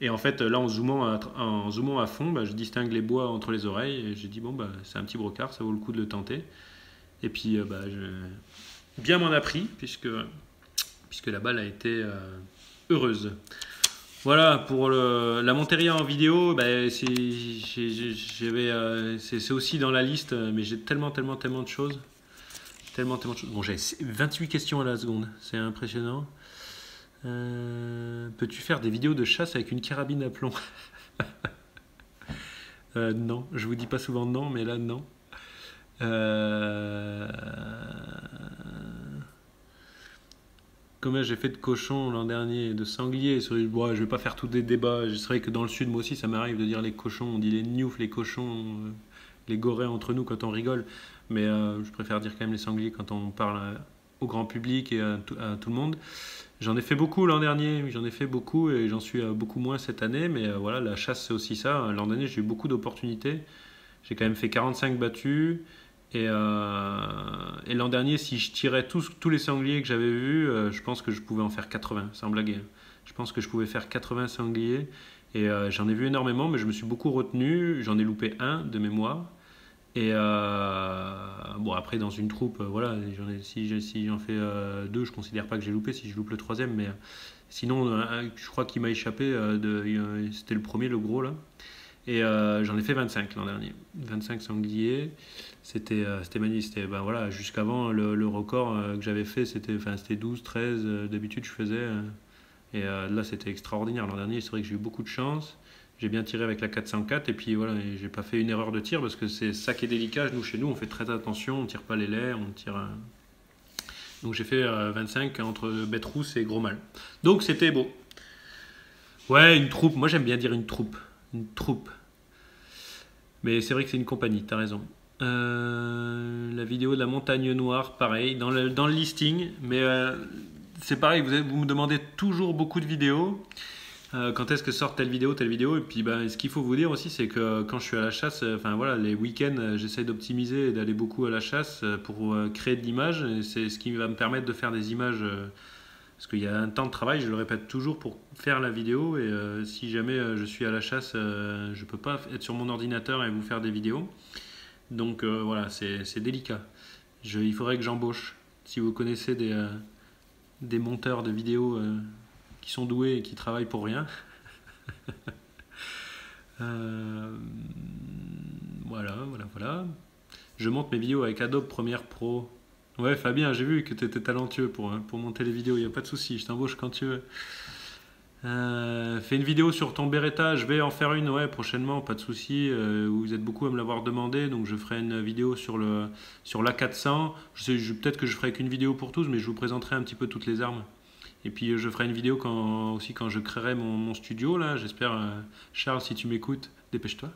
Et en fait, là, en zoomant à, en zoomant à fond, bah, je distingue les bois entre les oreilles, et j'ai dit, bon, bah, c'est un petit brocard, ça vaut le coup de le tenter. Et puis, bah, je bien m'en a pris, puisque, puisque la balle a été euh, heureuse. Voilà, pour la Monteria en vidéo, ben, c'est aussi dans la liste, mais j'ai tellement, tellement, tellement de choses. Tellement, tellement de choses. Bon, j'ai 28 questions à la seconde, c'est impressionnant. Euh, peux-tu faire des vidéos de chasse avec une carabine à plomb? (laughs) Euh, Non, je vous dis pas souvent non, mais là, non. Euh... Combien j'ai fait de cochons l'an dernier, de sangliers? Sur les... Je vais pas faire tous des débats. C'est vrai que dans le sud, moi aussi, ça m'arrive de dire les cochons. On dit les newfs, les cochons, euh, les gorées entre nous quand on rigole. Mais euh, je préfère dire quand même les sangliers quand on parle au grand public et à, tout le monde. J'en ai fait beaucoup l'an dernier, j'en ai fait beaucoup et j'en suis beaucoup moins cette année. Mais euh, voilà, la chasse, c'est aussi ça. L'an dernier, j'ai eu beaucoup d'opportunités. J'ai quand même fait 45 battus. Et, euh, et l'an dernier, si je tirais tous, tous les sangliers que j'avais vus, je pense que je pouvais en faire 80, sans blaguer. Je pense que je pouvais faire 80 sangliers. Et j'en ai vu énormément, mais je me suis beaucoup retenu. J'en ai loupé un de mémoire. Et euh, bon, après, dans une troupe, euh, voilà, si, j'en fais euh, deux, je considère pas que j'ai loupé si je loupe le troisième, mais sinon, je crois qu'il m'a échappé, c'était le premier, le gros là. Et j'en ai fait 25 l'an dernier. 25 sangliers. C'était c'était magnifique. Ben, voilà, jusqu'avant, le, record que j'avais fait, c'était 12, 13. D'habitude, je faisais. Et là, c'était extraordinaire. L'an dernier, c'est vrai que j'ai eu beaucoup de chance j'ai bien tiré avec la 404 et puis voilà, j'ai pas fait une erreur de tir parce que c'est ça qui est délicat. Nous, chez nous, on fait très attention, on tire pas les laits, on tire. Donc j'ai fait 25 euh, entre bête rousse et gros mal. Donc c'était beau. Ouais, une troupe. Moi j'aime bien dire une troupe. Une troupe. Mais c'est vrai que c'est une compagnie, t'as raison. Euh, la vidéo de la montagne noire, pareil, dans le, listing. Mais euh, c'est pareil, vous, vous me demandez toujours beaucoup de vidéos. Euh, quand est-ce que sort telle vidéo, telle vidéo? Et puis, ben, ce qu'il faut vous dire aussi, c'est que quand je suis à la chasse, euh, enfin voilà, les week-ends, euh, j'essaie d'optimiser et d'aller beaucoup à la chasse pour créer de l'image. C'est ce qui va me permettre de faire des images. Parce qu'il y a un temps de travail, je le répète toujours, pour faire la vidéo. Et si jamais je suis à la chasse, je ne peux pas être sur mon ordinateur et vous faire des vidéos. Donc voilà, c'est délicat. Il faudrait que j'embauche. Si vous connaissez des, des monteurs de vidéos qui sont doués et qui travaillent pour rien. (laughs) Euh, voilà, voilà, voilà. Je monte mes vidéos avec Adobe Premiere Pro. Ouais, Fabien, j'ai vu que tu étais talentueux pour, hein, pour monter les vidéos, il n'y a pas de souci, je t'embauche quand tu veux. Euh, fais une vidéo sur ton Beretta, je vais en faire une, ouais, prochainement, pas de souci. Euh, vous êtes beaucoup à me l'avoir demandé, donc je ferai une vidéo sur le sur l'A400. Je sais, peut-être que je ferai qu'une vidéo pour tous, mais je vous présenterai un petit peu toutes les armes. Et puis je ferai une vidéo aussi quand je créerai mon, studio là. J'espère, euh, Charles, si tu m'écoutes, dépêche-toi.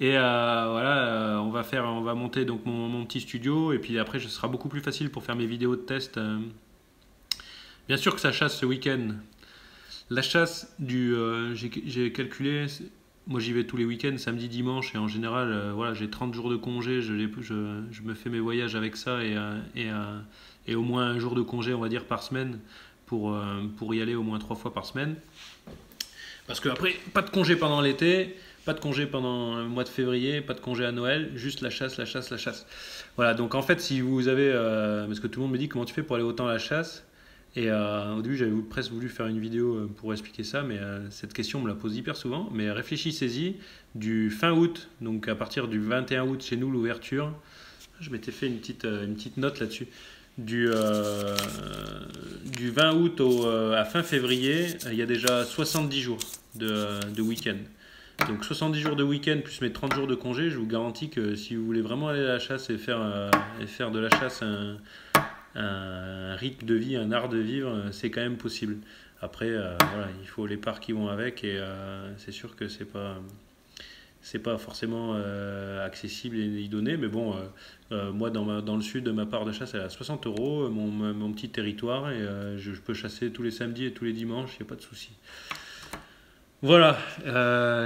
Et euh, voilà, euh, on va faire, on va monter donc mon, petit studio. Et puis après, ce sera beaucoup plus facile pour faire mes vidéos de test. Bien sûr que ça chasse ce week-end. La chasse du, j'ai calculé. Moi, j'y vais tous les week-ends, samedi, dimanche, et en général, voilà, j'ai 30 jours de congé. Je, me fais mes voyages avec ça et, et, et au moins un jour de congé, on va dire, par semaine pour, euh, pour y aller au moins trois fois par semaine. Parce que après, pas de congé pendant l'été, pas de congé pendant le mois de février, pas de congé à Noël, juste la chasse, la chasse, la chasse. Voilà, donc en fait, si vous avez. Euh, parce que tout le monde me dit comment tu fais pour aller autant à la chasse? Et euh, au début, j'avais presque voulu faire une vidéo pour expliquer ça, mais cette question me la pose hyper souvent. Mais réfléchissez-y, du fin août, donc à partir du 21 août chez nous, l'ouverture. Je m'étais fait une petite, une petite note là-dessus du, euh, du 20 août au, euh, à fin février, il y a déjà 70 jours de, de week-end. Donc 70 jours de week-end plus mes 30 jours de congé, je vous garantis que si vous voulez vraiment aller à la chasse et faire, euh, et faire de la chasse un, rythme de vie, un art de vivre, c'est quand même possible. Après, voilà, il faut les parts qui vont avec et c'est sûr que c'est pas c'est pas forcément euh, accessible et donné, mais bon, euh, euh, moi dans, le sud, ma part de chasse est à 60 euros, mon, petit territoire, et je, peux chasser tous les samedis et tous les dimanches, il n'y a pas de souci. Voilà,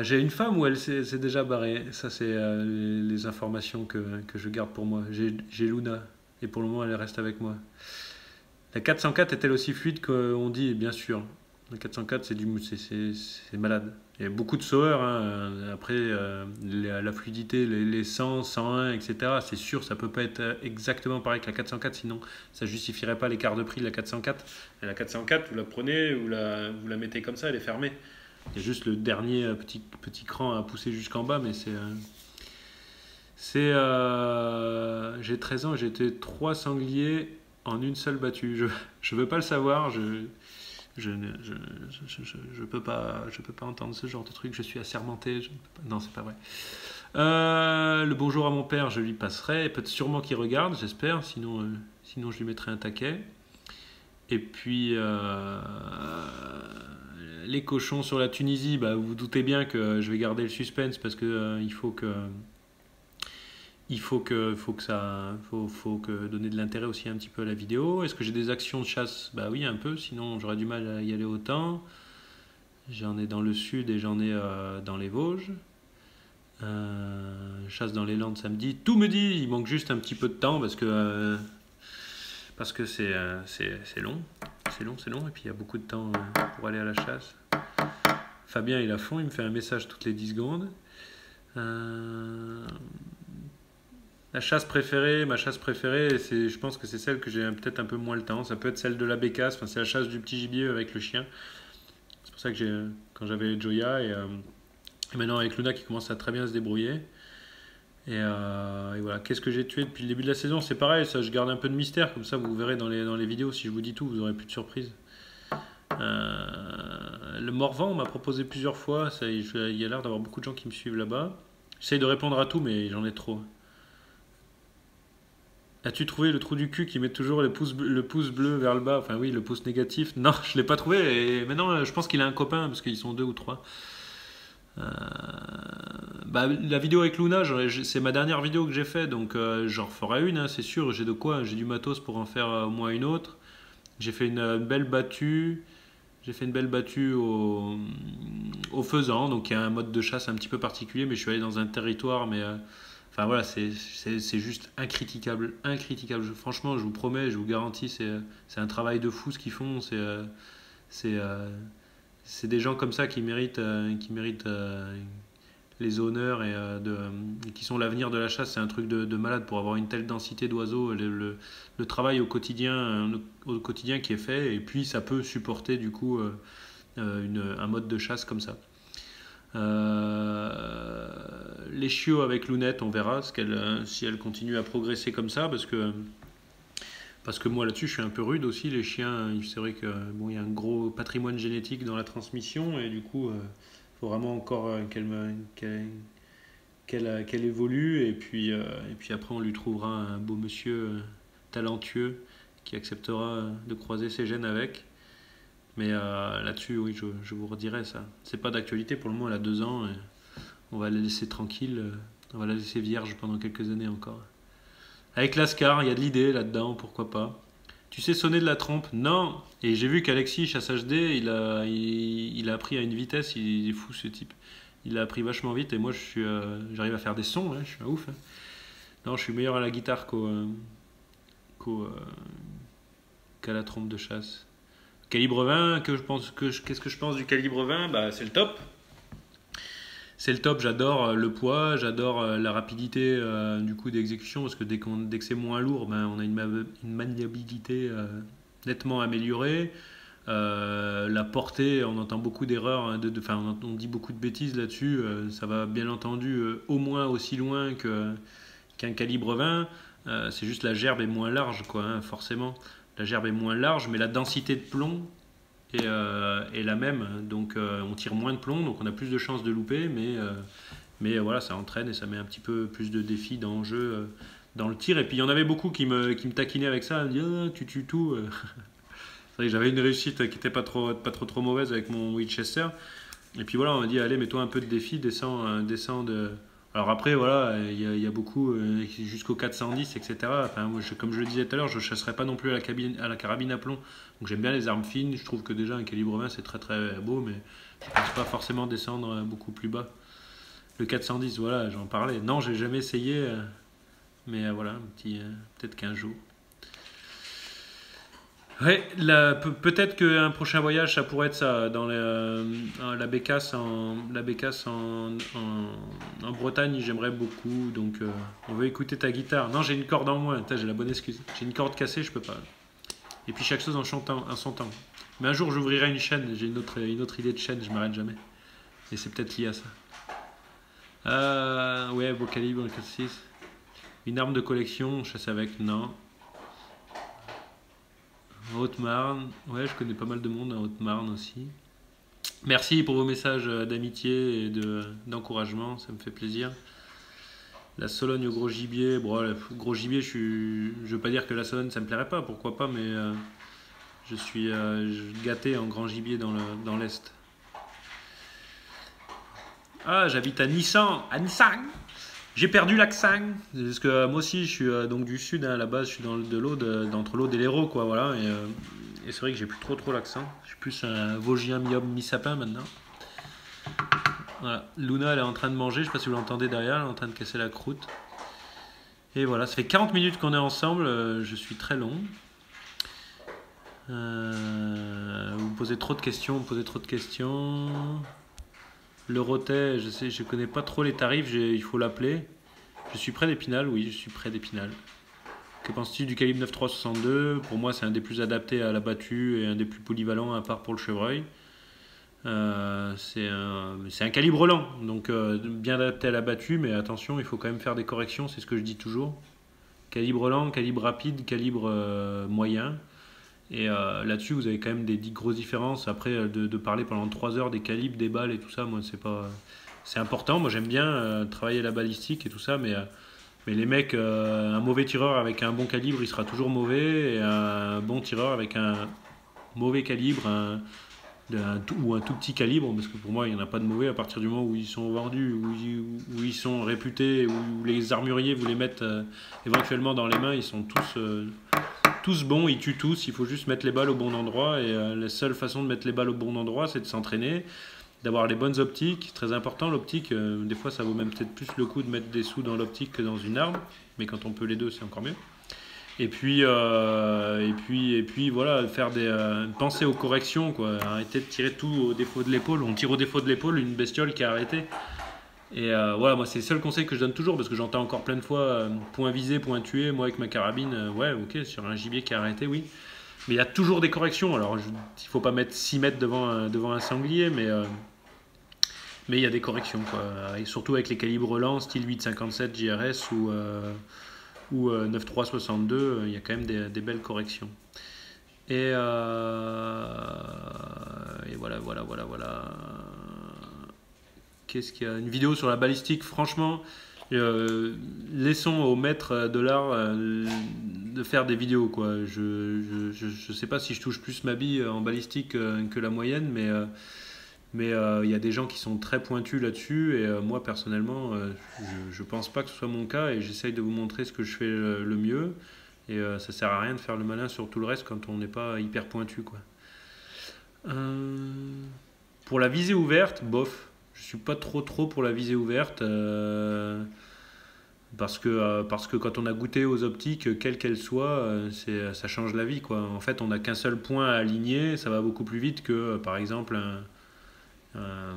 j'ai une femme où elle s'est déjà barrée, ça c'est les, informations que, je garde pour moi. J'ai Luna, et pour le moment elle reste avec moi. La 404 est-elle aussi fluide qu'on dit? Bien sûr. La 404 c'est c'est malade. Il y a beaucoup de sauveurs. Hein. Après, euh, la, fluidité, les, 100, 101, etc., c'est sûr, ça peut pas être exactement pareil que la 404, sinon ça justifierait pas l'écart de prix de la 404. Et la 404, vous la prenez, vous la, vous la mettez comme ça, elle est fermée. Il y a juste le dernier petit, petit cran à pousser jusqu'en bas, mais c'est. C'est. j'ai 13 ans, j'ai été 3 sangliers en une seule battue. Je ne veux pas le savoir, je je ne je, je, je, peux pas je entendre ce genre de truc je suis assermenté non c'est pas vrai euh, le bonjour à mon père je lui passerai peut-être sûrement qu'il regarde j'espère sinon euh, sinon je lui mettrai un taquet et puis euh, les cochons sur la Tunisie bah, vous, vous doutez bien que je vais garder le suspense parce que il faut que il faut que, faut ça, faut, faut que donner de l'intérêt aussi un petit peu à la vidéo. Est-ce que j'ai des actions de chasse? Bah oui, un peu. Sinon, j'aurais du mal à y aller autant. J'en ai dans le sud et j'en ai euh, dans les Vosges. Euh, chasse dans les Landes samedi. Tout me dit, il manque juste un petit peu de temps parce que euh, c'est long, c'est long, c'est long. Et puis il y a beaucoup de temps pour aller à la chasse. Fabien, il a fond, il me fait un message toutes les 10 secondes. La chasse préférée, ma chasse préférée, c'est, je pense que c'est celle que j'ai peut-être un peu moins le temps. Ça peut être celle de la bécasse, enfin, c'est la chasse du petit gibier avec le chien. C'est pour ça que j'ai, quand j'avais Joya et, euh, maintenant avec Luna qui commence à très bien se débrouiller. Euh, et, voilà, qu'est-ce que j'ai tué depuis le début de la saison? C'est pareil, ça, je garde un peu de mystère, comme ça vous verrez dans les, dans les vidéos. Si je vous dis tout, vous aurez plus de surprises. Euh, le Morvan, m'a proposé plusieurs fois. Il y a l'air d'avoir beaucoup de gens qui me suivent là-bas. J'essaye de répondre à tout, mais j'en ai trop. As-tu trouvé le trou du cul qui met toujours le pouce, le pouce bleu vers le bas? Enfin oui, le pouce négatif. (laughs) Non, je l'ai pas trouvé. Et maintenant, je pense qu'il a un copain parce qu'ils sont deux ou trois. Euh, bah, la vidéo avec Luna, c'est ma dernière vidéo que j'ai fait, donc euh, j'en referai une, hein, c'est sûr. J'ai de quoi, j'ai du matos pour en faire euh, au moins une autre. J'ai fait une, belle battue. J'ai fait une belle battue au, au donc il y a un mode de chasse un petit peu particulier, mais je suis allé dans un territoire, mais Enfin voilà, c'est juste incritiquable, incritiquable. franchement, je vous promets, je vous garantis, c'est un travail de fou ce qu'ils font. C'est euh, euh, des gens comme ça qui méritent, euh, qui méritent les honneurs et, de, qui sont l'avenir de la chasse. C'est un truc de, malade pour avoir une telle densité d'oiseaux. Le, le, travail au quotidien, au quotidien qui est fait, et puis ça peut supporter du coup une, un mode de chasse comme ça. Euh, les chiots avec Lunette, on verra ce qu'elle, si elle continue à progresser comme ça, parce que parce que moi là-dessus je suis un peu rude aussi. Les chiens, c'est vrai que bon, il y a un gros patrimoine génétique dans la transmission et du coup, il euh, faut vraiment encore euh, qu'elle, qu'elle, qu'elle, évolue et puis et puis après on lui trouvera un beau monsieur talentueux qui acceptera de croiser ses gènes avec. Mais euh, là-dessus, oui, je, vous redirai ça. C'est pas d'actualité pour le moment, elle a deux ans. On va la laisser tranquille. Euh, on va la laisser vierge pendant quelques années encore. Avec l'Ascar, il y a de l'idée là-dedans, pourquoi pas. Tu sais sonner de la trompe? Non Et j'ai vu qu'Alexis, chasse HD, il a, il, a appris à une vitesse, il, est fou ce type. Il a appris vachement vite et moi je euh, j'arrive à faire des sons, je suis un ouf. Hein. Non, je suis meilleur à la guitare qu'à la trompe de chasse. Calibre 20, que je que qu'est-ce que je pense du calibre 20 bah, C'est le top. C'est le top, j'adore euh, le poids, j'adore euh, la rapidité euh, du coup d'exécution parce que dès, dès que c'est moins lourd, ben, on a une, maniabilité nettement améliorée. la portée, on entend beaucoup d'erreurs, hein, on, dit beaucoup de bêtises là-dessus. ça va bien entendu au moins aussi loin qu'un calibre 20. c'est juste la gerbe est moins large, quoi, hein, forcément la gerbe est moins large, mais la densité de plomb est, euh, la même. Donc euh, on tire moins de plomb, donc on a plus de chances de louper, mais, euh, mais voilà, ça entraîne et ça met un petit peu plus de défis d'enjeu dans le tir. Et puis il y en avait beaucoup qui me, qui me taquinaient avec ça, me disaient ah, tu tues tout. (laughs) j'avais une réussite qui n'était pas trop mauvaise avec mon Winchester. Et puis voilà, on m'a dit allez, mets-toi un peu de défi, descends, descends de alors après, voilà, il y, a beaucoup euh, jusqu'au 410, etc. Comme je le disais tout à l'heure, je ne chasserai pas non plus à la, carabine à plomb. Donc j'aime bien les armes fines. Je trouve que déjà un calibre 20 c'est très très beau, mais je ne pense pas forcément descendre beaucoup plus bas. Le 410, voilà, j'en parlais. Non, j'ai jamais essayé, euh, mais euh, voilà, petit, peut-être qu'un jour. Ouais, peut-être qu'un prochain voyage, ça pourrait être ça, dans euh, la bécasse, en, la bécasse en, en, Bretagne, j'aimerais beaucoup. Donc, euh, on veut écouter ta guitare. Non, j'ai une corde en moins. J'ai la bonne excuse. J'ai une corde cassée, je peux pas. Et puis chaque chose en chantant, en son temps. Mais un jour, j'ouvrirai une chaîne. J'ai une autre, une autre idée de chaîne. Je m'arrête jamais. Et c'est peut-être lié à ça. Euh, ouais, beau calibre 4.6. Une arme de collection, chasse avec, non. Haute-Marne, ouais, je connais pas mal de monde en Haute-Marne aussi. Merci pour vos messages d'amitié et d'encouragement, ça me fait plaisir. La Sologne au gros gibier, bon, le gros gibier, je, je veux pas dire que la Sologne ça me plairait pas, pourquoi pas, mais euh, je suis euh, gâté en grand gibier dans l'Est. Dans ah, j'habite à Nissan, à Nissan j'ai perdu l'accent parce que moi aussi je suis euh, donc du sud hein, à la base je suis dans de l'eau d'entre l'eau et l'Hérault quoi voilà et, c'est vrai que j'ai plus trop trop l'accent je suis plus un Vosgien mi-homme mi-sapin maintenant. Luna, elle est en train de manger. Je sais pas si vous l'entendez derrière. Elle est en train de casser la croûte. Et voilà, ça fait 40 minutes qu'on est ensemble. Euh, je suis très long. Euh, vous posez trop de questions, vous posez trop de questions. Le rotet, je sais, je connais pas trop les tarifs. Il faut l'appeler. Je suis près d'Épinal, oui, je suis près d'Épinal. Que penses-tu du calibre 9.362 Pour moi, c'est un des plus adaptés à la battue et un des plus polyvalents, à part pour le chevreuil. Euh, c'est un, calibre lent, donc euh, bien adapté à la battue, mais attention, il faut quand même faire des corrections, c'est ce que je dis toujours. Calibre lent, calibre rapide, calibre euh, moyen. Et là-dessus, vous avez quand même des, grosses différences. Après, de, parler pendant 3 heures des calibres, des balles et tout ça, moi, c'est pas. C'est important. Moi, j'aime bien travailler la balistique et tout ça, mais, mais les mecs, un mauvais tireur avec un bon calibre, il sera toujours mauvais, et un bon tireur avec un mauvais calibre, un, ou un tout petit calibre, parce que pour moi il n'y en a pas de mauvais à partir du moment où ils sont vendus, où ils, sont réputés, où les armuriers vous les mettent euh, éventuellement dans les mains, ils sont tous, euh, tous bons, ils tuent tous, il faut juste mettre les balles au bon endroit, et euh, la seule façon de mettre les balles au bon endroit c'est de s'entraîner, d'avoir les bonnes optiques, très important l'optique, des fois ça vaut même peut-être plus le coup de mettre des sous dans l'optique que dans une arme, mais quand on peut les deux c'est encore mieux. Et puis, euh, et puis, et puis voilà, faire des, euh, penser aux corrections, quoi. Arrêter de tirer tout au défaut de l'épaule. On tire au défaut de l'épaule une bestiole qui a arrêté. Et euh, voilà, moi c'est le seul conseil que je donne toujours parce que j'entends encore plein de fois point visé, point tué. Moi avec ma carabine, ouais, ok, sur un gibier qui a arrêté, oui. Mais il y a toujours des corrections. Alors il il faut pas mettre 6 mètres devant un, devant un sanglier, mais il y a des corrections, quoi. Surtout avec les calibres lents, style 857 JRS ou ou 9362, euh, euh, il y a quand même des, belles corrections. Et, euh, et, voilà, voilà, voilà, voilà. Qu'est-ce qu'il y a Une vidéo sur la balistique, franchement, laissons aux maîtres de l'art de faire des vidéos. Quoi. Je ne je, je, sais pas si je touche plus ma bille en balistique que la moyenne, mais mais euh, il y a des gens qui sont très pointus là-dessus et euh, moi personnellement, euh, je ne pense pas que ce soit mon cas et j'essaye de vous montrer ce que je fais le, mieux. Et ça sert à rien de faire le malin sur tout le reste quand on n'est pas hyper pointu. Quoi. pour la visée ouverte, bof. Je suis pas trop trop pour la visée ouverte parce que, parce que quand on a goûté aux optiques, quelles qu'elles soient, ça change la vie. Quoi. En fait, on n'a qu'un seul point à aligner, ça va beaucoup plus vite que par exemple euh,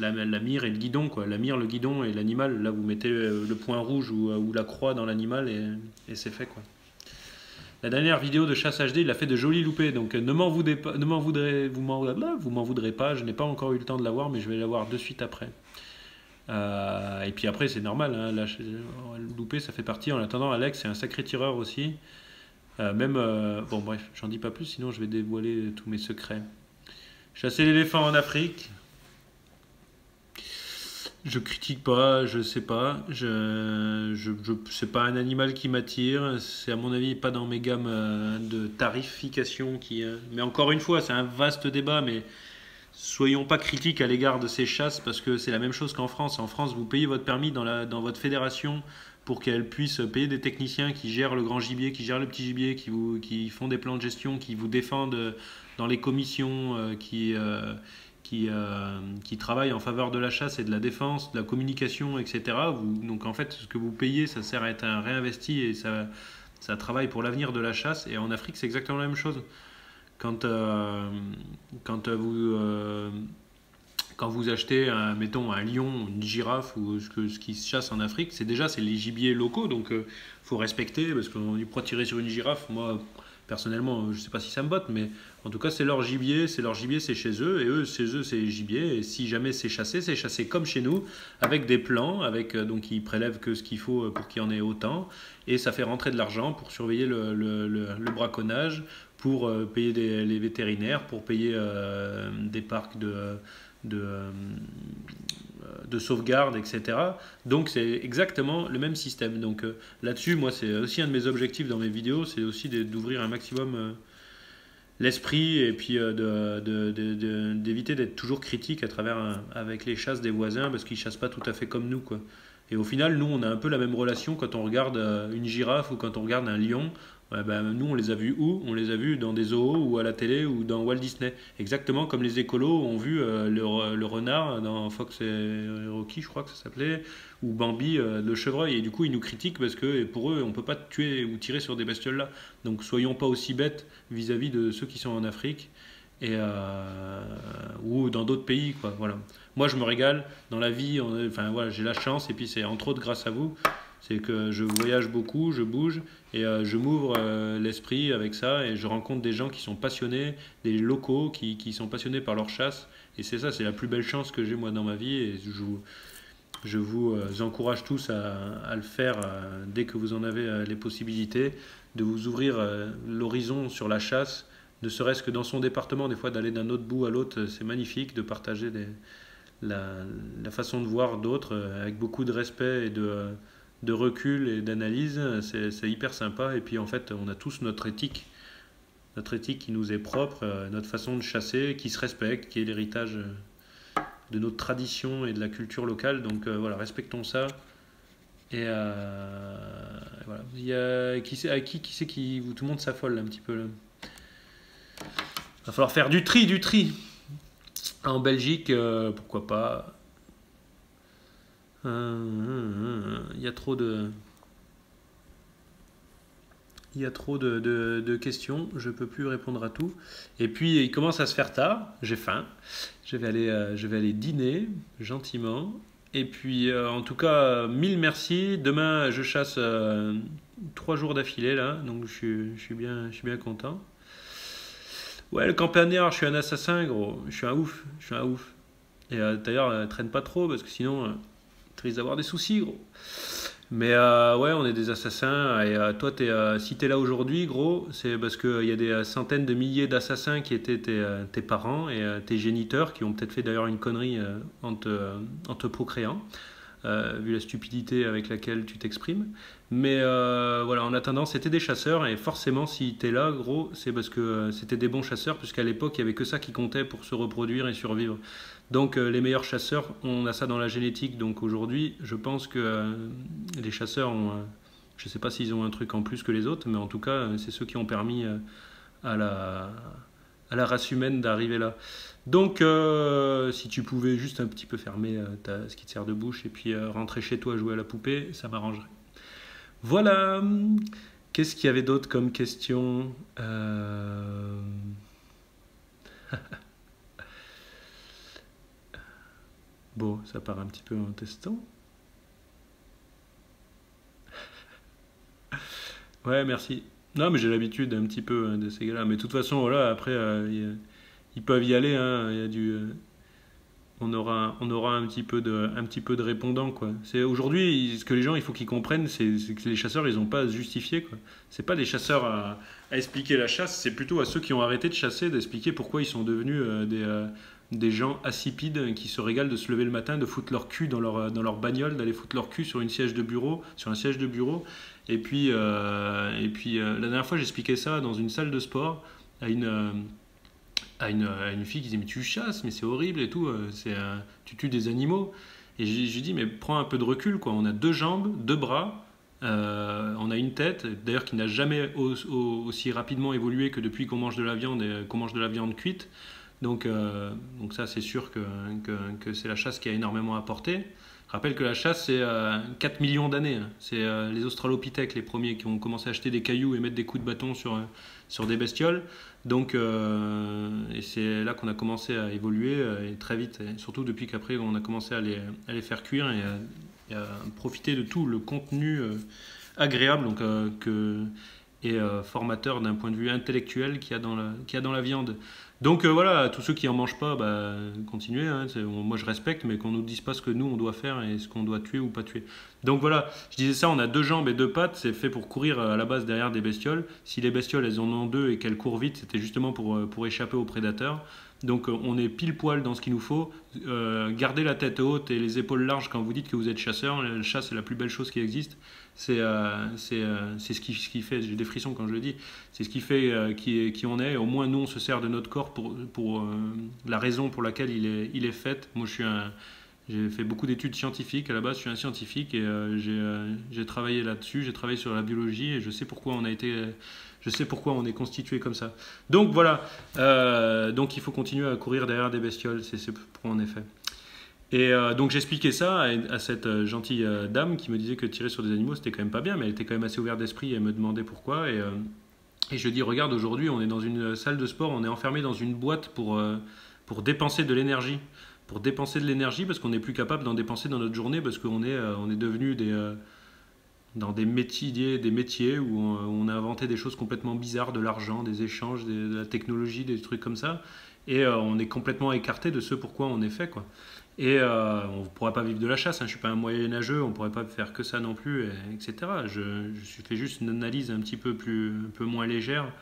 la, mire et le guidon. Quoi. La mire, le guidon et l'animal. Là, vous mettez le point rouge ou, ou la croix dans l'animal et, et c'est fait. Quoi. La dernière vidéo de chasse HD, il a fait de jolis loupés. Donc ne m'en voudrez pas, m'en m'en voudrez pas. Je n'ai pas encore eu le temps de la voir, mais je vais la voir de suite après. Euh, et puis après, c'est normal. Hein, là, loupé, ça fait partie. En attendant, Alex, c'est un sacré tireur aussi. Euh, même, bon, bref, j'en dis pas plus, sinon je vais dévoiler tous mes secrets. Chasser l'éléphant en Afrique. Je critique pas, je sais pas. Je, je, je c'est pas un animal qui m'attire. C'est à mon avis pas dans mes gammes euh, de tarification qui. Euh, mais encore une fois, c'est un vaste débat. Mais soyons pas critiques à l'égard de ces chasses parce que c'est la même chose qu'en France. En France, vous payez votre permis dans, la, dans votre fédération pour qu'elle puisse payer des techniciens qui gèrent le grand gibier, qui gèrent le petit gibier, qui, vous, qui font des plans de gestion, qui vous défendent dans les commissions euh, qui, euh, qui, euh, qui travaillent en faveur de la chasse et de la défense, de la communication, etc. Donc en fait, ce que vous payez, ça sert à être réinvesti et ça, ça travaille pour l'avenir de la chasse. Et en Afrique, c'est exactement la même chose. Quand, quand vous quand vous achetez, mettons, un lion, une girafe ou ce, que, ce qui se chasse en Afrique, c'est déjà c'est les gibiers locaux, donc il faut respecter, parce qu'on pourquoi tirer sur une girafe Moi, personnellement, je sais pas si ça me botte, mais en tout cas, c'est leur gibier, c'est leur gibier, c'est chez eux, et eux, chez eux, c'est gibier. Et si jamais c'est chassé, c'est chassé comme chez nous, avec des plans, avec donc ils prélèvent que ce qu'il faut pour qu'il y en ait autant, et ça fait rentrer de l'argent pour surveiller le, braconnage, pour payer les vétérinaires, pour payer des parcs de de sauvegarde, etc. Donc c'est exactement le même système. Donc euh, là-dessus, moi, c'est aussi un de mes objectifs dans mes vidéos, c'est aussi d'ouvrir un maximum euh, l'esprit et puis euh, d'éviter d'être toujours critique à travers avec les chasses des voisins parce qu'ils chassent pas tout à fait comme nous, quoi. Et au final, nous, on a un peu la même relation quand on regarde une girafe ou quand on regarde un lion. Ben, nous, on les a vus où? On les a vus dans des zoos ou à la télé ou dans Walt Disney. Exactement comme les écolos ont vu euh, le, renard dans Fox et Rocky, je crois que ça s'appelait, ou Bambi, euh, le chevreuil. Et du coup, ils nous critiquent parce que pour eux, on ne peut pas tuer ou tirer sur des bestioles là. Donc, soyons pas aussi bêtes vis-à-vis de ceux qui sont en Afrique et euh, ou dans d'autres pays. Quoi. Voilà. Moi, je me régale dans la vie. Enfin, voilà, j'ai la chance, et puis c'est entre autres grâce à vous c'est que je voyage beaucoup, je bouge et euh, je m'ouvre euh, l'esprit avec ça et je rencontre des gens qui sont passionnés, des locaux qui, qui sont passionnés par leur chasse. Et c'est ça, c'est la plus belle chance que j'ai moi dans ma vie et je vous, je vous euh, encourage tous à, le faire dès que vous en avez les possibilités, de vous ouvrir l'horizon sur la chasse, ne serait-ce que dans son département, des fois d'aller d'un autre bout à l'autre, c'est magnifique de partager la, façon de voir d'autres avec beaucoup de respect et de de recul et d'analyse, c'est hyper sympa. Et puis en fait, on a tous notre éthique, notre éthique qui nous est propre, euh, notre façon de chasser, qui se respecte, qui est l'héritage euh, de notre tradition et de la culture locale. Donc euh, voilà, respectons ça. Et voilà. Il y qui c'est, qui, qui c'est qui, tout le monde s'affole un petit peu là. Va falloir faire du tri, du tri. En Belgique, pourquoi pas il y a trop de. Il y a trop de, de, questions, je peux plus répondre à tout. Et puis il commence à se faire tard, j'ai faim, je vais aller, euh, je vais aller dîner gentiment. Et puis euh, en tout cas, mille merci. Demain, je chasse euh, trois jours d'affilée là, donc je suis, je suis, bien, je suis bien content. Ouais, le campagnard, je suis un assassin, gros. Je suis un ouf, je suis un ouf. Et d'ailleurs, traîne pas trop parce que sinon risque d'avoir des soucis, gros. Mais euh, ouais, on est des assassins. Et euh, toi, es, euh, si t'es là aujourd'hui, gros, c'est parce qu'il y a des centaines de milliers d'assassins qui étaient tes, tes, parents et tes géniteurs, qui ont peut-être fait d'ailleurs une connerie en te, en, te, procréant, vu la stupidité avec laquelle tu t'exprimes. Mais voilà, en attendant, c'était des chasseurs. Et forcément, si t'es là, gros, c'est parce que c'était des bons chasseurs, puisqu'à l'époque, il y avait que ça qui comptait pour se reproduire et survivre. Donc euh, les meilleurs chasseurs, on a ça dans la génétique. Donc aujourd'hui, je pense que euh, les chasseurs ont, euh, je ne sais pas s'ils ont un truc en plus que les autres, mais en tout cas, c'est ceux qui ont permis à la, race humaine d'arriver là. Donc, si tu pouvais juste un petit peu fermer ta, ce qui te sert de bouche et puis rentrer chez toi jouer à la poupée, ça m'arrangerait. Voilà. Qu'est-ce qu'il y avait d'autre comme question (laughs) Bon, ça part un petit peu en testant. ouais, merci. Non, mais j'ai l'habitude un petit peu hein, de ces gars-là. Mais de toute façon, voilà, après, euh, ils peuvent y aller. Hein. Y a du, euh, on aura, on aura un petit peu de, un petit peu de répondants, quoi. Aujourd'hui, ce que les gens, il faut qu'ils comprennent, c'est que les chasseurs, ils n'ont pas à se justifier, quoi. C'est pas des chasseurs à, expliquer la chasse, c'est plutôt à ceux qui ont arrêté de chasser d'expliquer pourquoi ils sont devenus euh, des des gens assipides qui se régalent de se lever le matin, de foutre leur cul dans leur, dans leur bagnole, d'aller foutre leur cul sur, une siège de bureau, sur un siège de bureau. Et puis, euh, et puis euh, la dernière fois, j'expliquais ça dans une salle de sport à une, euh, à une, à une, fille qui disait Mais tu chasses, mais c'est horrible et tout, c'est tu tues des animaux. Et je lui dis Mais prends un peu de recul, quoi. On a deux jambes, deux bras. on a une tête, d'ailleurs qui n'a jamais aussi rapidement évolué que depuis qu'on mange de la viande et qu'on mange de la viande cuite. Donc, euh, donc ça, c'est sûr que, que, c'est la chasse qui a énormément apporté. Je rappelle que la chasse, c'est 4 euh, millions d'années. C'est euh, les australopithèques, les premiers, qui ont commencé à acheter des cailloux et mettre des coups de bâton sur, sur des bestioles. Donc, et c'est là qu'on a commencé à évoluer, et très vite, surtout depuis qu'après, on a commencé à les, à les faire cuire et à, profiter de tout le contenu agréable donc, et formateur d'un point de vue intellectuel qu'il y, a dans la, a dans la viande. Donc voilà, tous ceux qui en mangent pas, bah, continuez. Hein, moi je respecte, mais qu'on nous dise pas ce que nous on doit faire et ce qu'on doit tuer ou pas tuer. Donc voilà, je disais ça, on a deux jambes et deux pattes, c'est fait pour courir à la base derrière des bestioles. Si les bestioles elles en ont deux et qu'elles courent vite, c'était justement pour, pour échapper aux prédateurs. Donc on est pile poil dans ce qu'il nous faut. Euh, gardez la tête haute et les épaules larges quand vous dites que vous êtes chasseur. Le chat, c'est la plus belle chose qui existe. C'est euh, euh, ce, qui, ce qui fait, j'ai des frissons quand je le dis, c'est ce qui fait qui, qui, on est. Au moins, nous, on se sert de notre corps pour, pour la raison pour laquelle il est, il est fait. Moi. J'ai fait beaucoup d'études scientifiques. À la base, je suis un scientifique et j'ai travaillé là-dessus. J'ai travaillé sur la biologie et je sais pourquoi on a été je sais pourquoi on est constitué comme ça. Donc voilà, euh, donc il faut continuer à courir derrière des bestioles, c'est pour en effet. Et euh, donc j'expliquais ça à, cette euh, gentille dame qui me disait que tirer sur des animaux c'était quand même pas bien, mais elle était quand même assez ouverte d'esprit et elle me demandait pourquoi. Et, je dis regarde aujourd'hui on est dans une salle de sport, on est enfermé dans une boîte pour, pour dépenser de l'énergie. Pour dépenser de l'énergie parce qu'on n'est plus capable d'en dépenser dans notre journée parce qu'on est, on est devenu des dans des métiers, des métiers où on, a inventé des choses complètement bizarres, de l'argent, des échanges, de la technologie, des trucs comme ça. Et euh, on est complètement écarté de ce pourquoi on est fait. Quoi. Et euh, on ne pourra pas vivre de la chasse. Hein. Je ne suis pas un moyen-âgeux, on ne pourrait pas faire que ça non plus, etc. Je, je, fais juste une analyse un petit peu, plus, un peu moins légère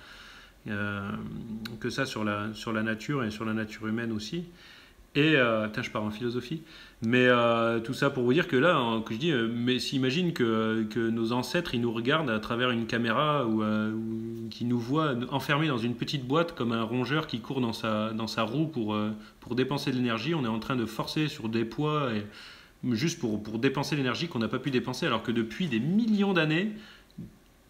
euh, que ça sur la, sur la nature et sur la nature humaine aussi. Et, euh, je pars en philosophie. Mais euh, tout ça pour vous dire que là, hein, que je dis, euh, mais s'imagine que, nos ancêtres, ils nous regardent à travers une caméra ou, euh, qui nous voient enfermés dans une petite boîte comme un rongeur qui court dans sa, dans sa roue pour, pour dépenser de l'énergie. On est en train de forcer sur des poids juste pour, pour dépenser l'énergie qu'on n'a pas pu dépenser, alors que depuis des millions d'années,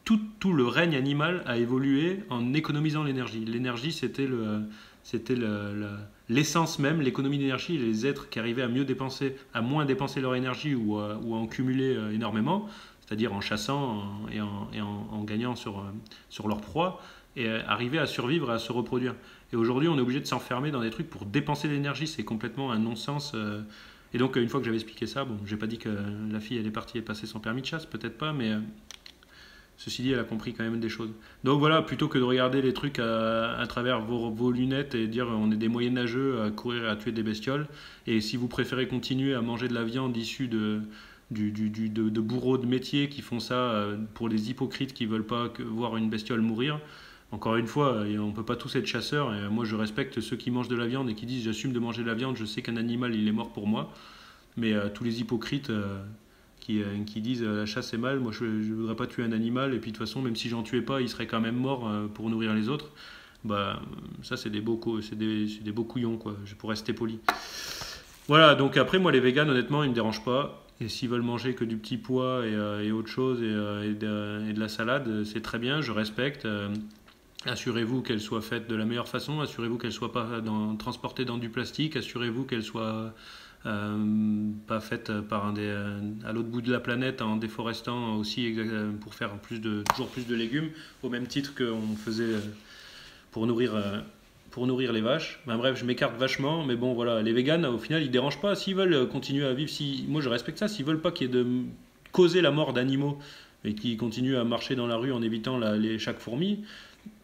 tout, tout, le règne animal a évolué en économisant l'énergie. L'énergie, c'était le, c'était l'essence même, l'économie d'énergie, les êtres qui arrivaient à mieux dépenser, à moins dépenser leur énergie ou à, ou en cumuler euh, énormément, c'est-à-dire en chassant et, en, et en, gagnant sur, euh, sur leur proie, et euh, arriver à survivre et à se reproduire. Et aujourd'hui, on est obligé de s'enfermer dans des trucs pour dépenser de l'énergie, c'est complètement un non-sens. Et donc, une fois que j'avais expliqué ça, bon, j'ai pas dit que la fille elle est partie et passée son permis de chasse, peut-être pas, mais Ceci dit, elle a compris quand même des choses. Donc voilà, plutôt que de regarder les trucs à, travers vos, lunettes et dire on est des moyenâgeux à courir et à tuer des bestioles, et si vous préférez continuer à manger de la viande issue de, du, de, bourreaux de métier qui font ça euh, pour les hypocrites qui veulent pas voir une bestiole mourir, encore une fois, euh, on ne peut pas tous être chasseurs, et moi je respecte ceux qui mangent de la viande et qui disent j'assume de manger de la viande, je sais qu'un animal il est mort pour moi, mais euh, tous les hypocrites qui disent euh, la chasse est mal, moi je ne voudrais pas tuer un animal, et puis de toute façon, même si j'en tuais pas, il serait quand même mort euh, pour nourrir les autres. Bah, ça, c'est des, beaux, des, des beaux couillons, quoi, pour rester poli. Voilà, donc après, moi, les véganes, honnêtement, ils me dérangent pas. Et s'ils veulent manger que du petit pois et, et autre chose et, et, de, la salade, c'est très bien, je respecte. Assurez-vous qu'elle soit faite de la meilleure façon, assurez-vous qu'elle soit pas transportée dans du plastique, assurez-vous qu'elle soit euh, pas faite par un des, euh, à l'autre bout de la planète en déforestant aussi euh, pour faire plus de, toujours plus de légumes, au même titre qu'on faisait pour nourrir, pour nourrir les vaches. Ben, bref, je m'écarte vachement, mais bon, voilà, les véganes, au final, ils dérangent pas. S'ils veulent continuer à vivre, si, moi je respecte ça, s'ils veulent pas qu'il y ait de causer la mort d'animaux et qui continuent à marcher dans la rue en évitant les, chaque fourmi,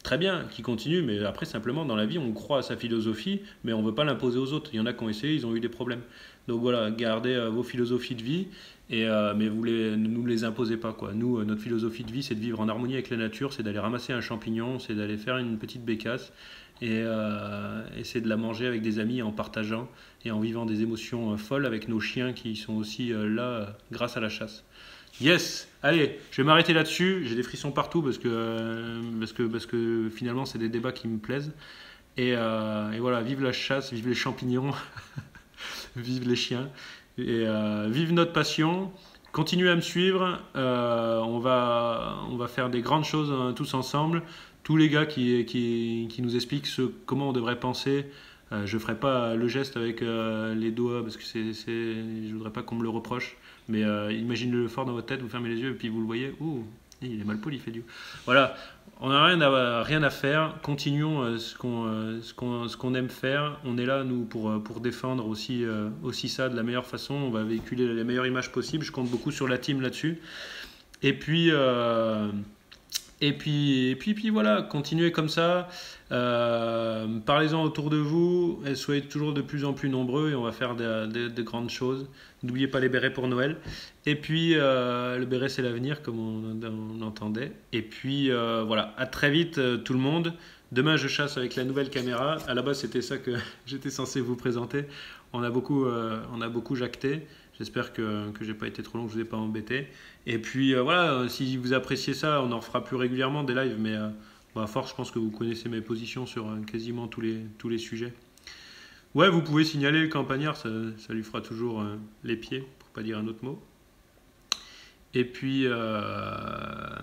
très bien, qui continue, mais après, simplement, dans la vie, on croit à sa philosophie, mais on ne veut pas l'imposer aux autres. Il y en a qui ont essayé, ils ont eu des problèmes. Donc voilà, gardez euh, vos philosophies de vie, et, euh, mais vous les, ne nous les imposez pas. Quoi. Nous, euh, notre philosophie de vie, c'est de vivre en harmonie avec la nature, c'est d'aller ramasser un champignon, c'est d'aller faire une petite bécasse, et c'est de la manger avec des amis en partageant et en vivant des émotions folles avec nos chiens qui sont aussi là grâce à la chasse. Yes, allez, je vais m'arrêter là-dessus. J'ai des frissons partout parce que, parce que, parce que finalement, c'est des débats qui me plaisent. Et, et, voilà, vive la chasse, vive les champignons. (laughs) vive les chiens. Et euh, vive notre passion. Continuez à me suivre. Euh, on, va, on va faire des grandes choses hein, tous ensemble. Tous les gars qui, qui, qui nous expliquent comment on devrait penser. Euh, je ne ferai pas le geste avec les doigts parce que je ne voudrais pas qu'on me le reproche. Mais imaginez-le fort dans votre tête, vous fermez les yeux et puis vous le voyez. Ouh, il est mal poli, du. Voilà, on n'a rien à, rien à faire. Continuons euh, euh, ce qu'on aime faire. On est là, nous, pour, euh, pour défendre aussi, aussi ça de la meilleure façon. On va véhiculer les meilleures images possibles. Je compte beaucoup sur la team là-dessus. Et puis, Et puis, et puis, voilà, continuez comme ça. Euh, parlez-en autour de vous. Soyez toujours de plus en plus nombreux et on va faire de, grandes choses. N'oubliez pas les bérets pour Noël. Et puis, euh, le béret, c'est l'avenir, comme on, entendait. Et puis, euh, voilà, à très vite, tout le monde. Demain, je chasse avec la nouvelle caméra. À la base, c'était ça que (laughs) j'étais censé vous présenter. On a beaucoup, on a beaucoup jacté. J'espère que, que j'ai pas été trop long, que je vous ai pas embêté. Et puis euh, voilà, euh, si vous appréciez ça, on en fera plus régulièrement des lives, mais euh, à force, je pense que vous connaissez mes positions sur quasiment tous les sujets. Ouais, vous pouvez signaler le campagnard, ça, lui fera toujours les pieds, pour pas dire un autre mot. Et puis,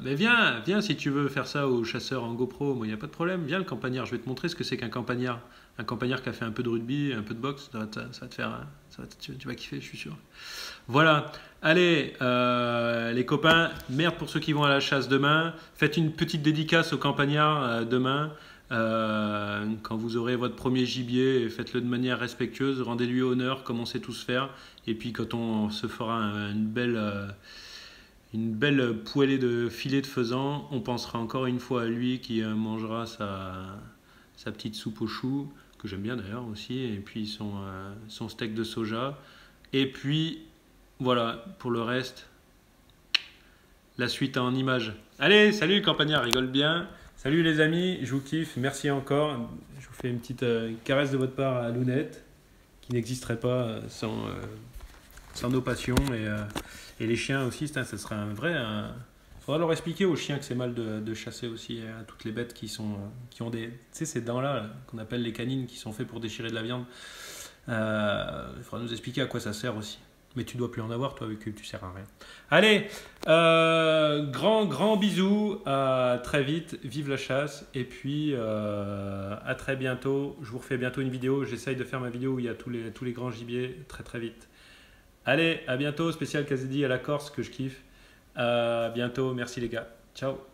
mais viens, viens si tu veux faire ça aux chasseurs en GoPro, moi il n'y a pas de problème, viens le campagnard, je vais te montrer ce que c'est qu'un campagnard un campagnard qui a fait un peu de rugby, un peu de boxe, ça va te, faire, ça tu, vas kiffer, je suis sûr. Voilà, allez, euh, les copains, merde pour ceux qui vont à la chasse demain. Faites une petite dédicace au campagnard euh, demain. Euh, quand vous aurez votre premier gibier, faites-le de manière respectueuse, rendez-lui honneur comme on sait tous faire. Et puis quand on se fera une belle, une belle poêlée de filet de faisan, on pensera encore une fois à lui qui mangera sa, petite soupe aux choux que j'aime bien d'ailleurs aussi, et puis son, euh, son steak de soja. Et puis, voilà, pour le reste, la suite en image. Allez, salut campagnard, rigole bien. Salut les amis, je vous kiffe, merci encore. Je vous fais une petite euh, caresse de votre part à Lounette, qui n'existerait pas euh, sans, sans nos passions. Et, les chiens aussi, ça, serait un vrai faudra leur expliquer aux chiens que c'est mal de, chasser aussi à toutes les bêtes qui, sont, qui ont des. Ces dents-là, qu'on appelle les canines, qui sont faites pour déchirer de la viande. Euh, il faudra nous expliquer à quoi ça sert aussi. Mais tu dois plus en avoir, toi, vu que tu sers à rien. Allez, euh, grand, grand bisous. À très vite. Vive la chasse. Et puis, euh, à très bientôt. Je vous refais bientôt une vidéo. J'essaye de faire ma vidéo où il y a tous les, tous les grands gibiers très, très vite. Allez, à bientôt. Spécial Kazedi à la Corse que je kiffe. À bientôt. Merci les gars. Ciao.